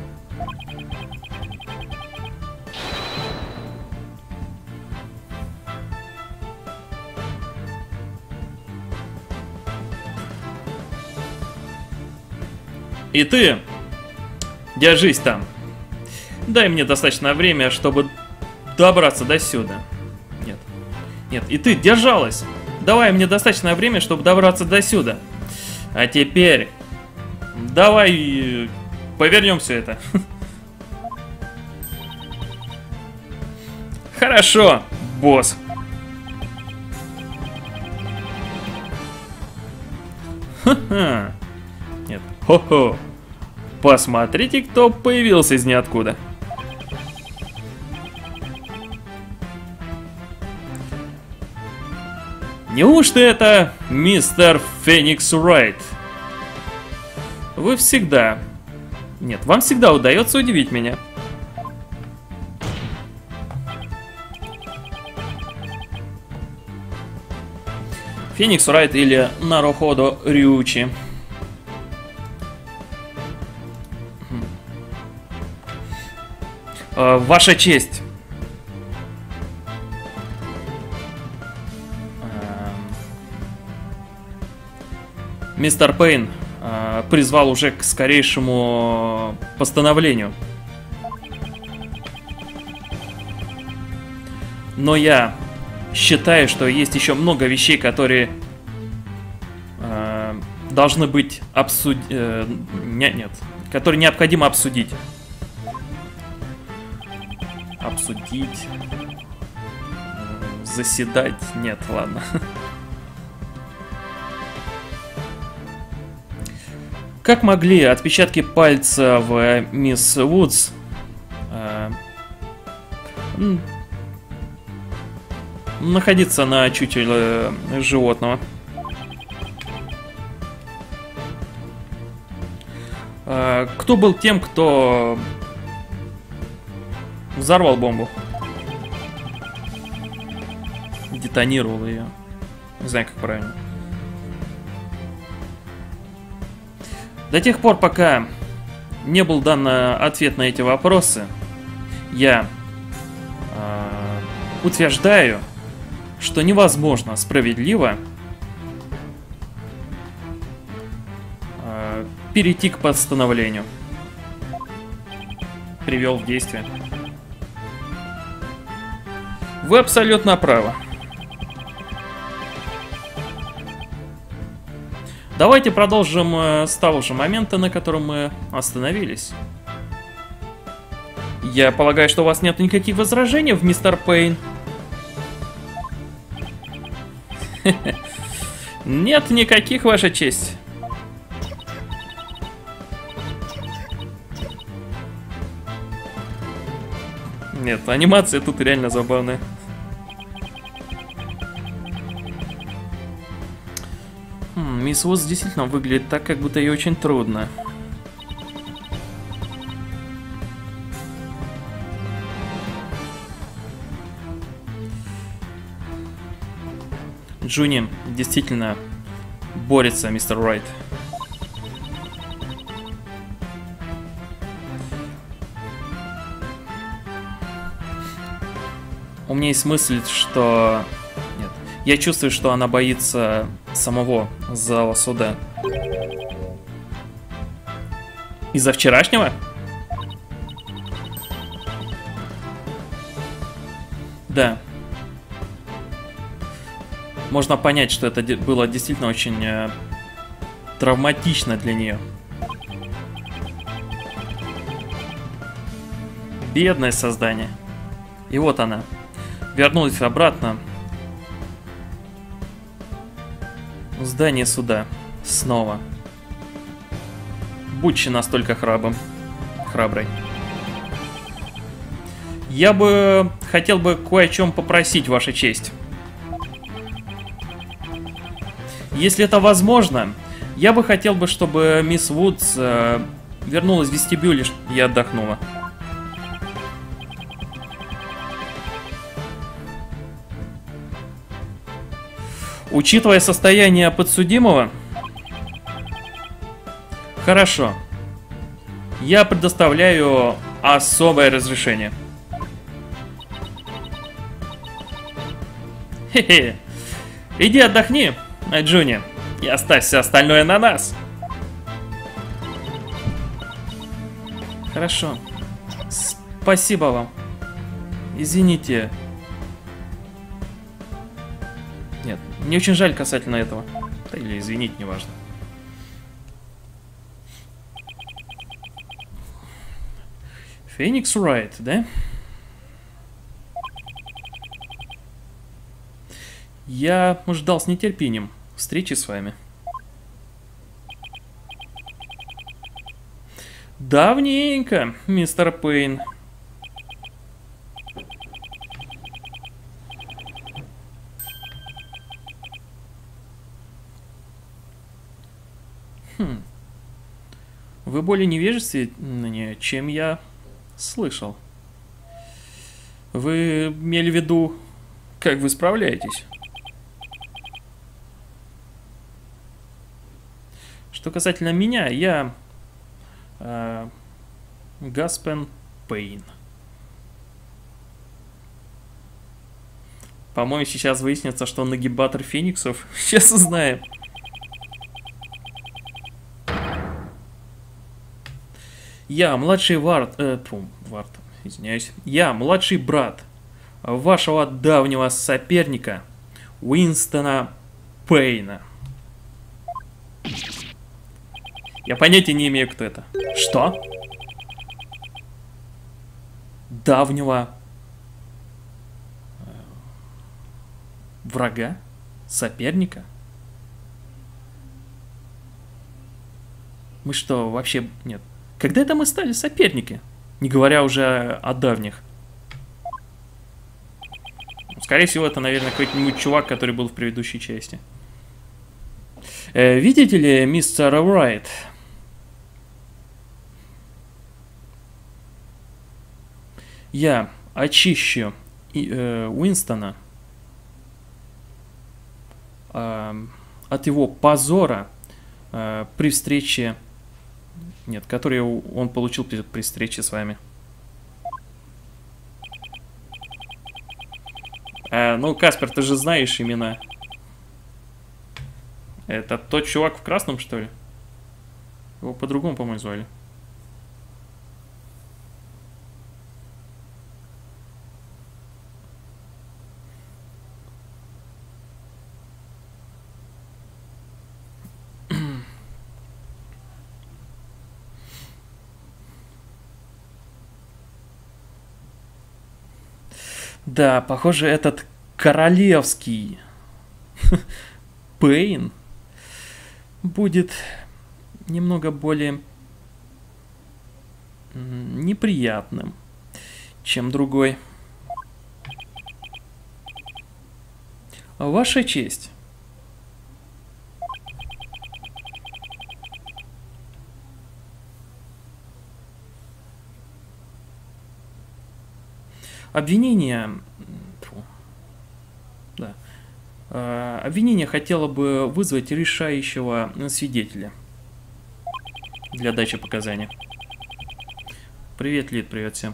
И ты, держись там. Дай мне достаточно время, чтобы добраться до сюда. Нет. Нет, и ты держалась. Давай мне достаточное время, чтобы добраться до сюда. А теперь... Давай э, повернем все это. Хорошо, босс. Ха-ха. Хо-хо. Посмотрите, кто появился из ниоткуда. Неужто это мистер Феникс Райт? Вы всегда... Нет, вам всегда удается удивить меня. Феникс Райт или Наруходо Рючи. Ваша честь. Эм, Мистер Пейн э, призвал уже к скорейшему постановлению. Но я считаю, что есть еще много вещей, которые э, должны быть обсуд... Э, нет, нет, которые необходимо обсудить. Обсудить. Э, Заседать. Нет, ладно. Как могли отпечатки пальца в мисс Вудс э, находиться на чучеле э, животного? Э, Кто был тем, кто взорвал бомбу? Детонировал ее. Не знаю, как правильно. До тех пор, пока не был дан э, ответ на эти вопросы, я э, утверждаю, что невозможно справедливо э, перейти к постановлению. Привел в действие. Вы абсолютно правы. Давайте продолжим э, с того же момента, на котором мы остановились. Я полагаю, что у вас нет никаких возражений в мистер Пейн. Нет никаких, ваша честь. Нет, анимация тут реально забавная. Мисс Вудс действительно выглядит так, как будто ей очень трудно. Джуни действительно борется, мистер Райт. У меня есть мысль, что... Я чувствую, что она боится самого зала суда. Из-за вчерашнего? Да. Можно понять, что это было действительно очень э, травматично для нее. Бедное создание. И вот она. Вернулась обратно. Здание суда. Снова. Будьте настолько храбрым. Храброй. Я бы хотел бы кое о чем попросить, Ваша честь. Если это возможно, я бы хотел бы, чтобы мисс Вудс э, вернулась в вестибюль и отдохнула. Учитывая состояние подсудимого... Хорошо. Я предоставляю особое разрешение. Хе-хе. Иди отдохни, Джуни, и оставь все остальное на нас. Хорошо. Спасибо вам. Извините. Мне очень жаль касательно этого. Или извините, неважно. Феникс Райт, да? Я ждал с нетерпением встречи с вами. Давненько, мистер Пейн. Хм. Вы более невежественнее, чем я слышал. Вы имели в виду, как вы справляетесь? Что касательно меня, я э, Гаспен Пейн. По-моему, сейчас выяснится, что нагибатор фениксов. Сейчас узнаем. Я, младший Вард... Э, фу, Вард, извиняюсь. Я, младший брат вашего давнего соперника Уинстона Пейна. Я понятия не имею, кто это. Что? Давнего э, врага? Соперника? Мы что, вообще... Нет. Когда это мы стали соперники? Не говоря уже о давних. Скорее всего, это, наверное, какой-нибудь чувак, который был в предыдущей части. Э, видите ли, мистер Райт? Я очищу э, Уинстона э, от его позора э, при встрече, нет, который он получил при, при встрече с вами. Э, ну, Каспер, ты же знаешь имена. Это тот чувак в красном, что ли? Его по-другому, по-моему, звали. Да, похоже, этот королевский Пейн будет немного более неприятным, чем другой. Ваша честь. Обвинение... Фу. Да. Э, обвинение хотело бы вызвать решающего свидетеля для дачи показаний. Привет, Лид, привет всем.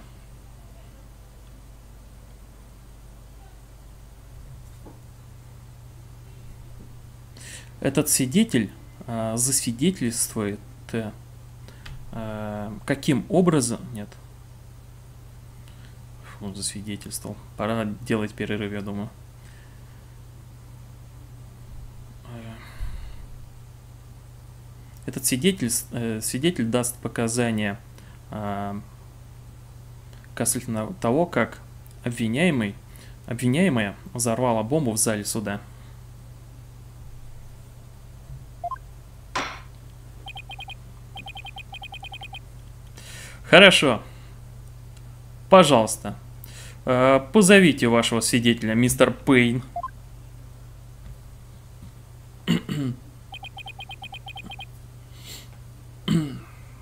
Этот свидетель э, засвидетельствует, э, э, каким образом... Нет, он засвидетельствовал. Пора делать перерыв, я думаю. Этот свидетель, э, свидетель даст показания э, касательно того, как обвиняемый, обвиняемая взорвала бомбу в зале суда. Хорошо. Пожалуйста, Э, позовите вашего свидетеля, мистер Пейн.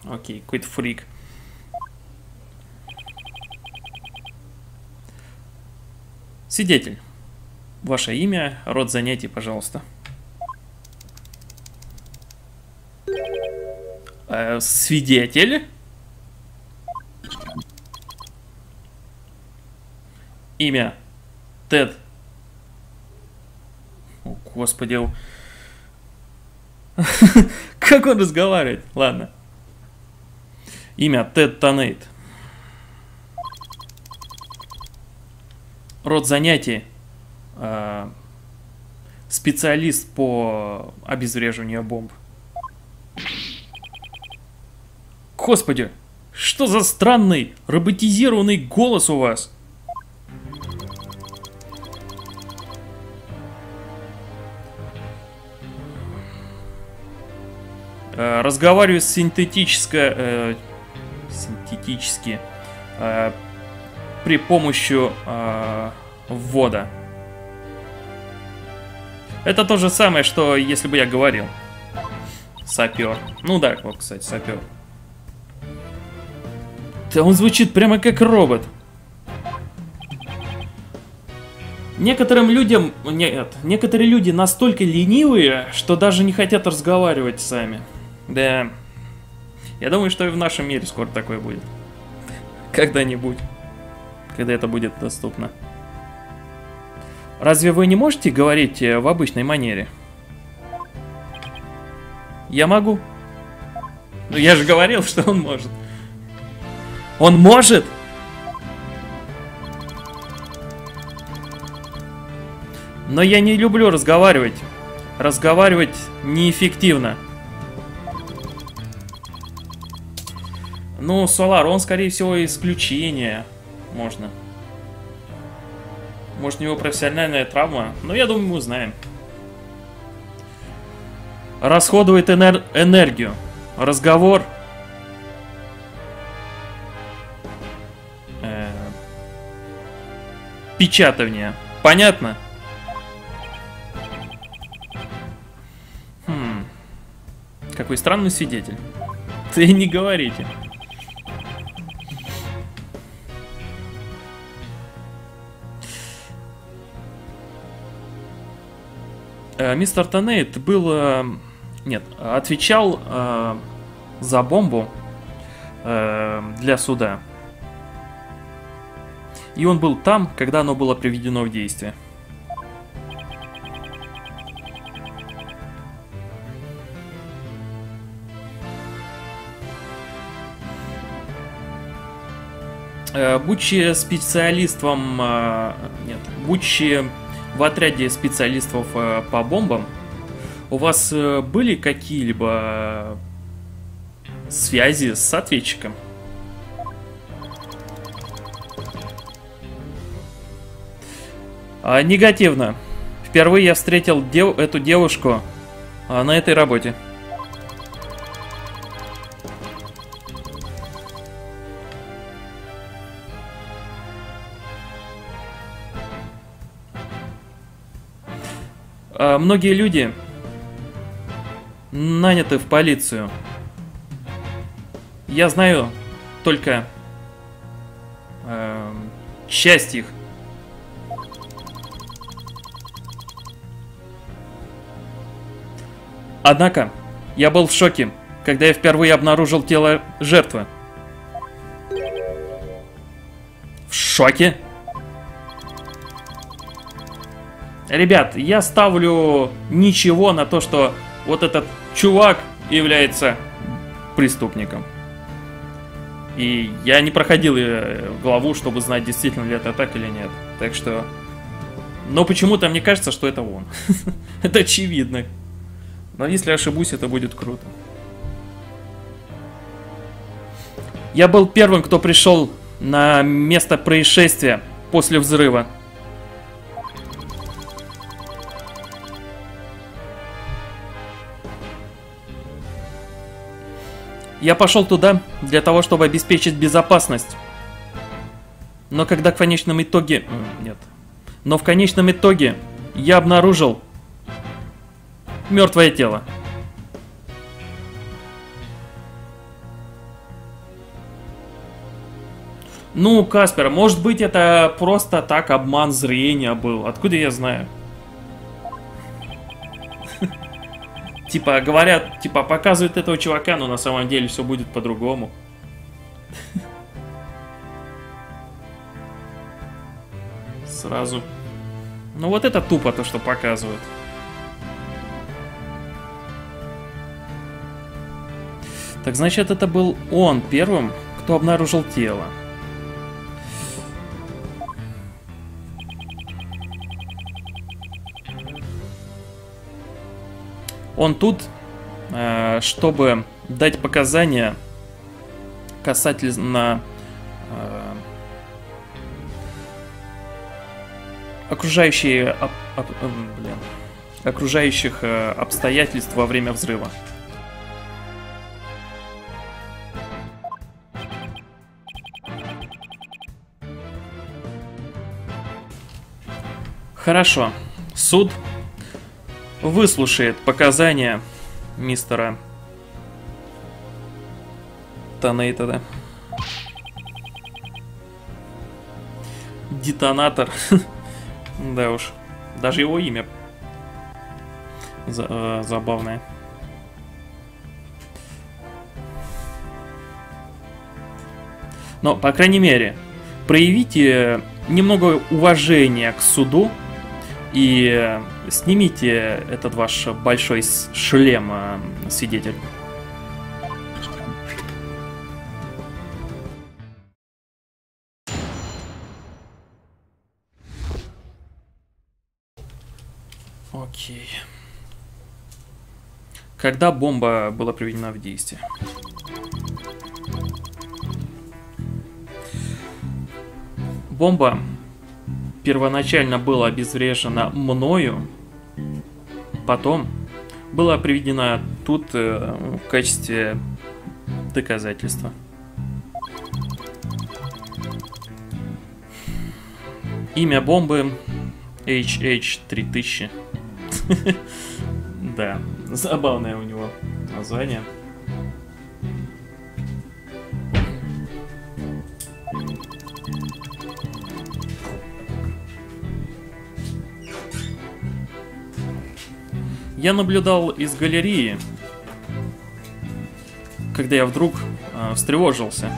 Окей, какой-то фрик. Свидетель. Ваше имя, род занятий, пожалуйста. Э, свидетель? Имя. Тед. О, господи. Как он разговаривает? Ладно. Имя Тед Тонейт. Род занятий. э, специалист по обезвреживанию бомб. Господи, что за странный роботизированный голос у вас? Э, разговариваю с синтетической, э, синтетически э, при помощи э, ввода. Это то же самое, что если бы я говорил. Сапер. Ну да, вот, кстати, сапер. Да он звучит прямо как робот. Некоторым людям... Нет, некоторые люди настолько ленивые, что даже не хотят разговаривать сами. Да. Я думаю, что и в нашем мире скоро такое будет. Когда-нибудь. Когда это будет доступно. Разве вы не можете говорить э, в обычной манере? Я могу. Ну я же говорил, что он может. Он может? Но я не люблю разговаривать. Разговаривать неэффективно. Ну, Солар, он, скорее всего, исключение. Можно. Может, у него профессиональная травма. Но я думаю, мы узнаем. Расходует энер- энергию. Разговор. Э, Печатывание. Понятно? Хм. Какой странный свидетель. Ты не говорите. Мистер Тонейт был... э, Нет, отвечал э, за бомбу э, для суда. И он был там, когда оно было приведено в действие. Э, Будучи специалистом... э, Нет, будучи в отряде специалистов э, по бомбам, у вас э, были какие-либо связи с ответчиком? А, негативно. Впервые я встретил дев- эту девушку а, на этой работе. Многие люди наняты в полицию. Я знаю только эм, часть их. Однако, я был в шоке, когда я впервые обнаружил тело жертвы. В шоке? Ребят, я ставлю ничего на то, что вот этот чувак является преступником. И я не проходил э, главу, чтобы знать, действительно ли это так или нет. Так что... Но почему-то мне кажется, что это он. это очевидно. Но если ошибусь, это будет круто. Я был первым, кто пришел на место происшествия после взрыва. Я пошел туда для того, чтобы обеспечить безопасность. Но когда в конечном итоге... Нет. Но в конечном итоге я обнаружил мертвое тело. Ну, Каспер, может быть это просто так обман зрения был. Откуда я знаю? Типа, говорят, типа, показывают этого чувака, но на самом деле все будет по-другому. Сразу. Ну вот это тупо то, что показывают. Так значит, это был он первым, кто обнаружил тело. Он тут, э, чтобы дать показания касательно э, окружающие, блин, окружающих э, обстоятельств во время взрыва. Хорошо. Суд выслушает показания мистера Тонейтеда. Детонатор. да уж. Даже его имя э, забавное. Но, по крайней мере, проявите немного уважения к суду и снимите этот ваш большой шлем, э, свидетель. Окей. Когда бомба была приведена в действие? Бомба первоначально была обезврежена мною, потом была приведена тут э, в качестве доказательства. Имя бомбы HH3000. Да, забавное у него название. Я наблюдал из галереи, когда я вдруг э, встревожился.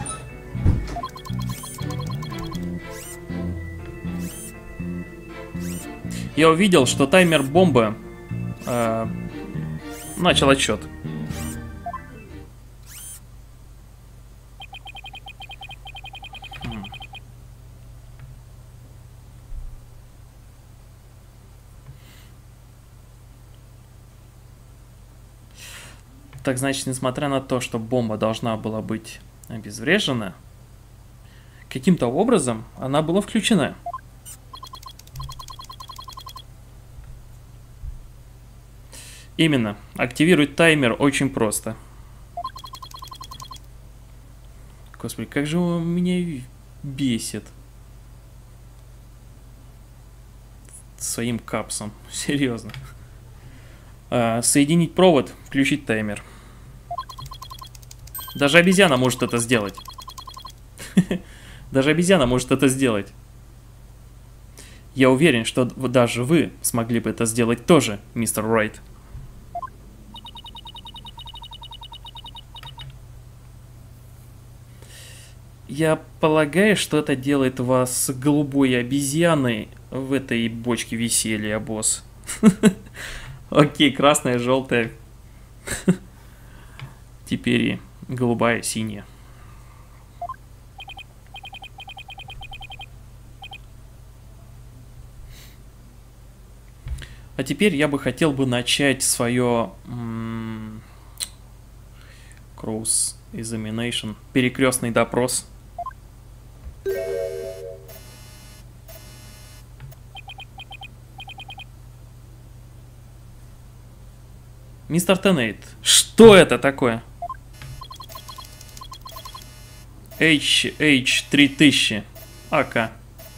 Я увидел, что таймер бомбы э, начал отсчет. Так значит, несмотря на то, что бомба должна была быть обезврежена, каким-то образом она была включена. Именно. Активировать таймер очень просто. Господи, как же он меня бесит. Своим капсом. Серьезно. А, соединить провод, включить таймер. Даже обезьяна может это сделать. Даже обезьяна может это сделать. Я уверен, что даже вы смогли бы это сделать тоже, мистер Райт. Я полагаю, что это делает вас голубой обезьяной в этой бочке веселья, босс. Окей, красная, желтая. Теперь голубая, синяя. А теперь я бы хотел бы начать свое Cross Examination, перекрестный допрос. Мистер Тенейт, что это такое? HH3000 АК.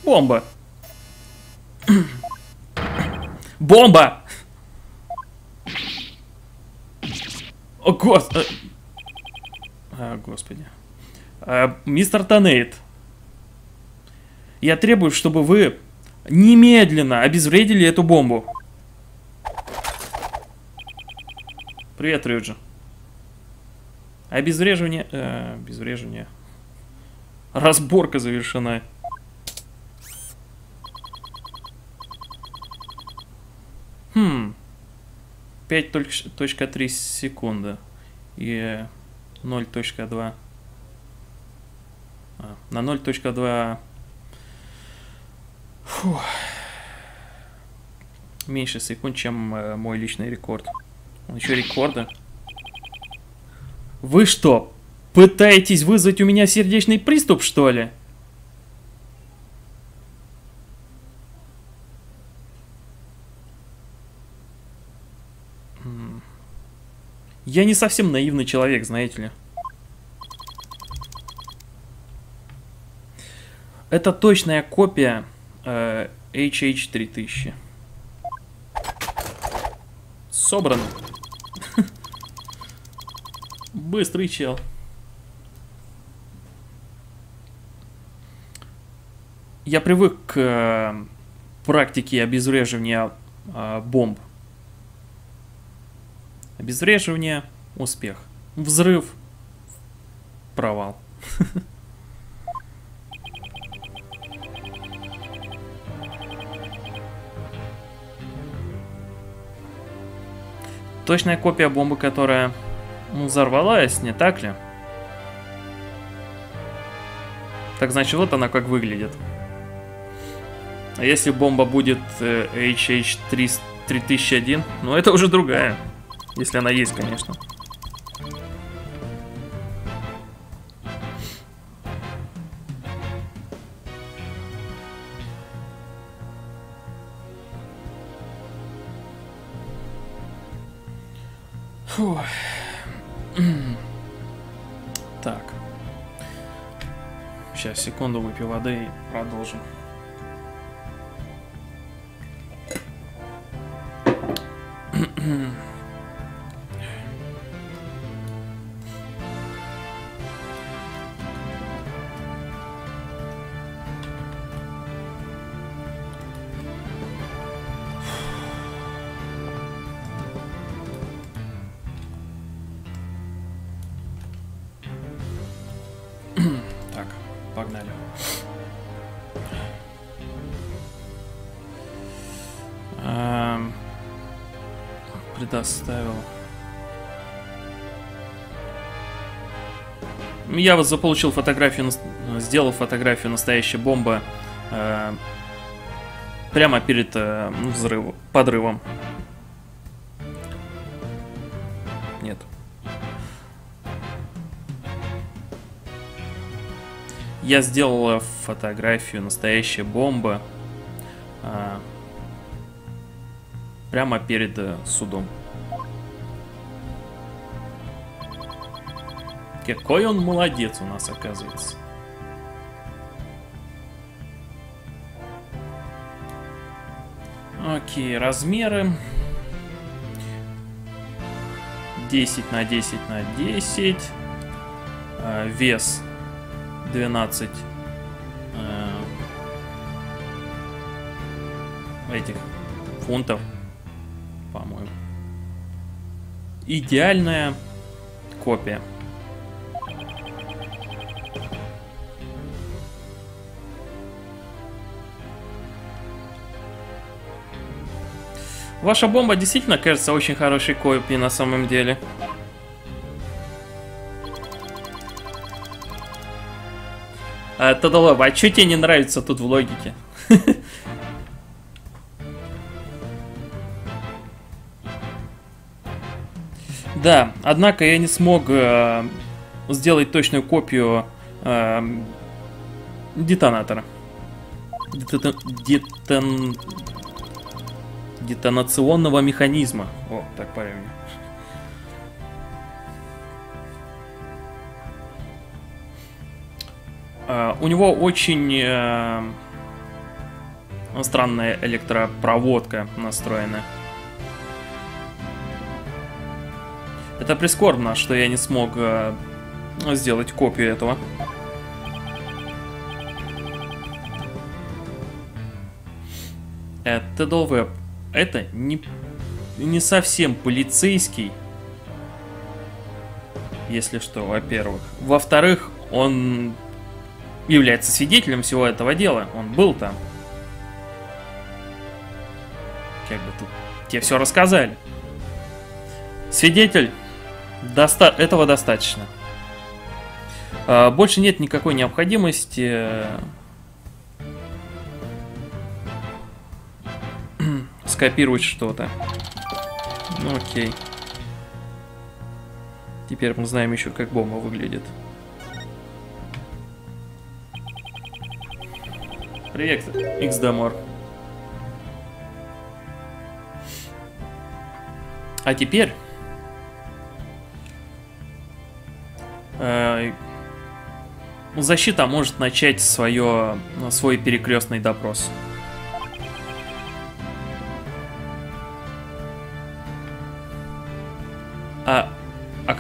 Бомба. Бомба! О, гос... э, А, господи. А, мистер Тонейт. Я требую, чтобы вы немедленно обезвредили эту бомбу. Привет, Рюджи. Обезвреживание... э, обезвреживание... Разборка завершена. Хм. 5.3 секунды. И 0.2. А, на 0.2 Фу. меньше секунд, чем э, мой личный рекорд. Он еще рекорда. Вы что, пытаетесь вызвать у меня сердечный приступ, что ли? Я не совсем наивный человек, знаете ли. Это точная копия э, HH3000. Собран. Быстрый чел. Я привык к э, практике обезвреживания э, бомб. Обезвреживание, успех. Взрыв, провал. Точная копия бомбы, которая ну, взорвалась, не так ли? Так значит, вот она как выглядит. А если бомба будет э, HH3001, ну это уже другая. Если она есть, конечно. Фу. Так. Сейчас, секунду, выпью воды и продолжим. Так, Предоставил. Я вот заполучил фотографию, сделал фотографию настоящей бомбы э, прямо перед э, взрывом, подрывом. Нет. Я сделал э, фотографию настоящей бомбы а, прямо перед э, судом. Какой он молодец у нас оказывается. Окей, размеры. 10 на 10 на 10. А, вес 12 э, этих фунтов, по-моему. Идеальная копия. Ваша бомба действительно кажется очень хорошей копией на самом деле. А, Тодолова, а что тебе не нравится тут в логике? Да, однако я не смог э, сделать точную копию э, детонатора. Детон... детон- Детонационного механизма. О, так правильно. Э, у него очень э, странная электропроводка настроена. Это прискорбно, что я не смог э, сделать копию этого. Это Долвеб. Это не, не совсем полицейский. Если что, во-первых. Во-вторых, он является свидетелем всего этого дела. Он был там. Как бы тут тебе все рассказали. Свидетель, доста этого достаточно. А, больше нет никакой необходимости скопировать что-то. Ну окей. Теперь мы знаем еще, как бомба выглядит. Привет, Xdamor. А теперь... Э, защита может начать свое, свой перекрестный допрос.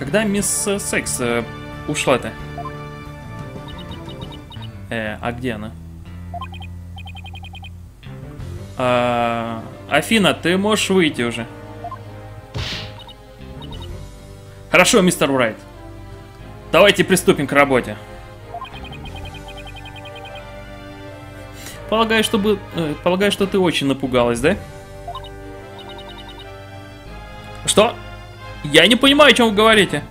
Когда мисс Секс э, ушла-то? Э, а где она? А, Афина, ты можешь выйти уже. Хорошо, мистер Уайт. Давайте приступим к работе. Полагаю, чтобы, э, полагаю, что ты очень напугалась, да? Что? Я не понимаю, о чем вы говорите.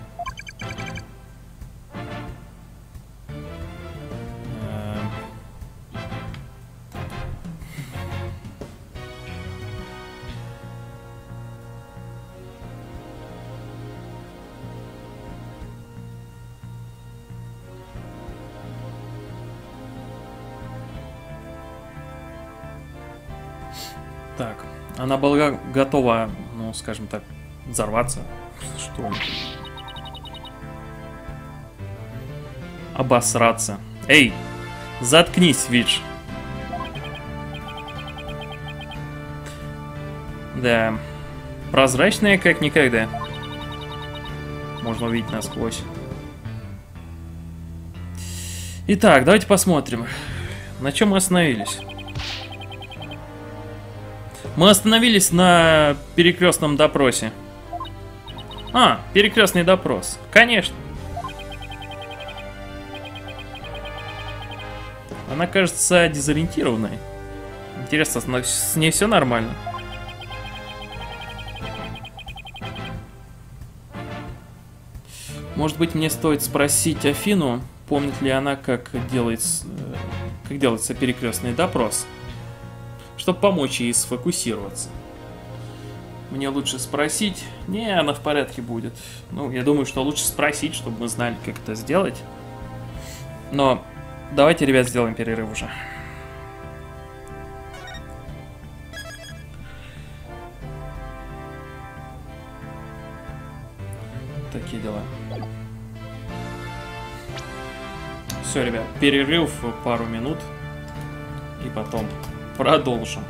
Так, она была готова, ну, скажем так, взорваться. Что? Обосраться. Эй, заткнись, Вич. Да, прозрачная как никогда. Можно увидеть насквозь. Итак, давайте посмотрим, на чем мы остановились. Мы остановились на перекрестном допросе. А, перекрестный допрос. Конечно. Она кажется дезориентированной. Интересно, с ней все нормально? Может быть, мне стоит спросить Афину, помнит ли она, как делается, как делается перекрестный допрос, чтобы помочь ей сфокусироваться. Мне лучше спросить. Не, она в порядке будет. Ну, я думаю, что лучше спросить, чтобы мы знали, как это сделать. Но давайте, ребят, сделаем перерыв уже. Такие дела. Все, ребят, перерыв пару минут. И потом продолжим.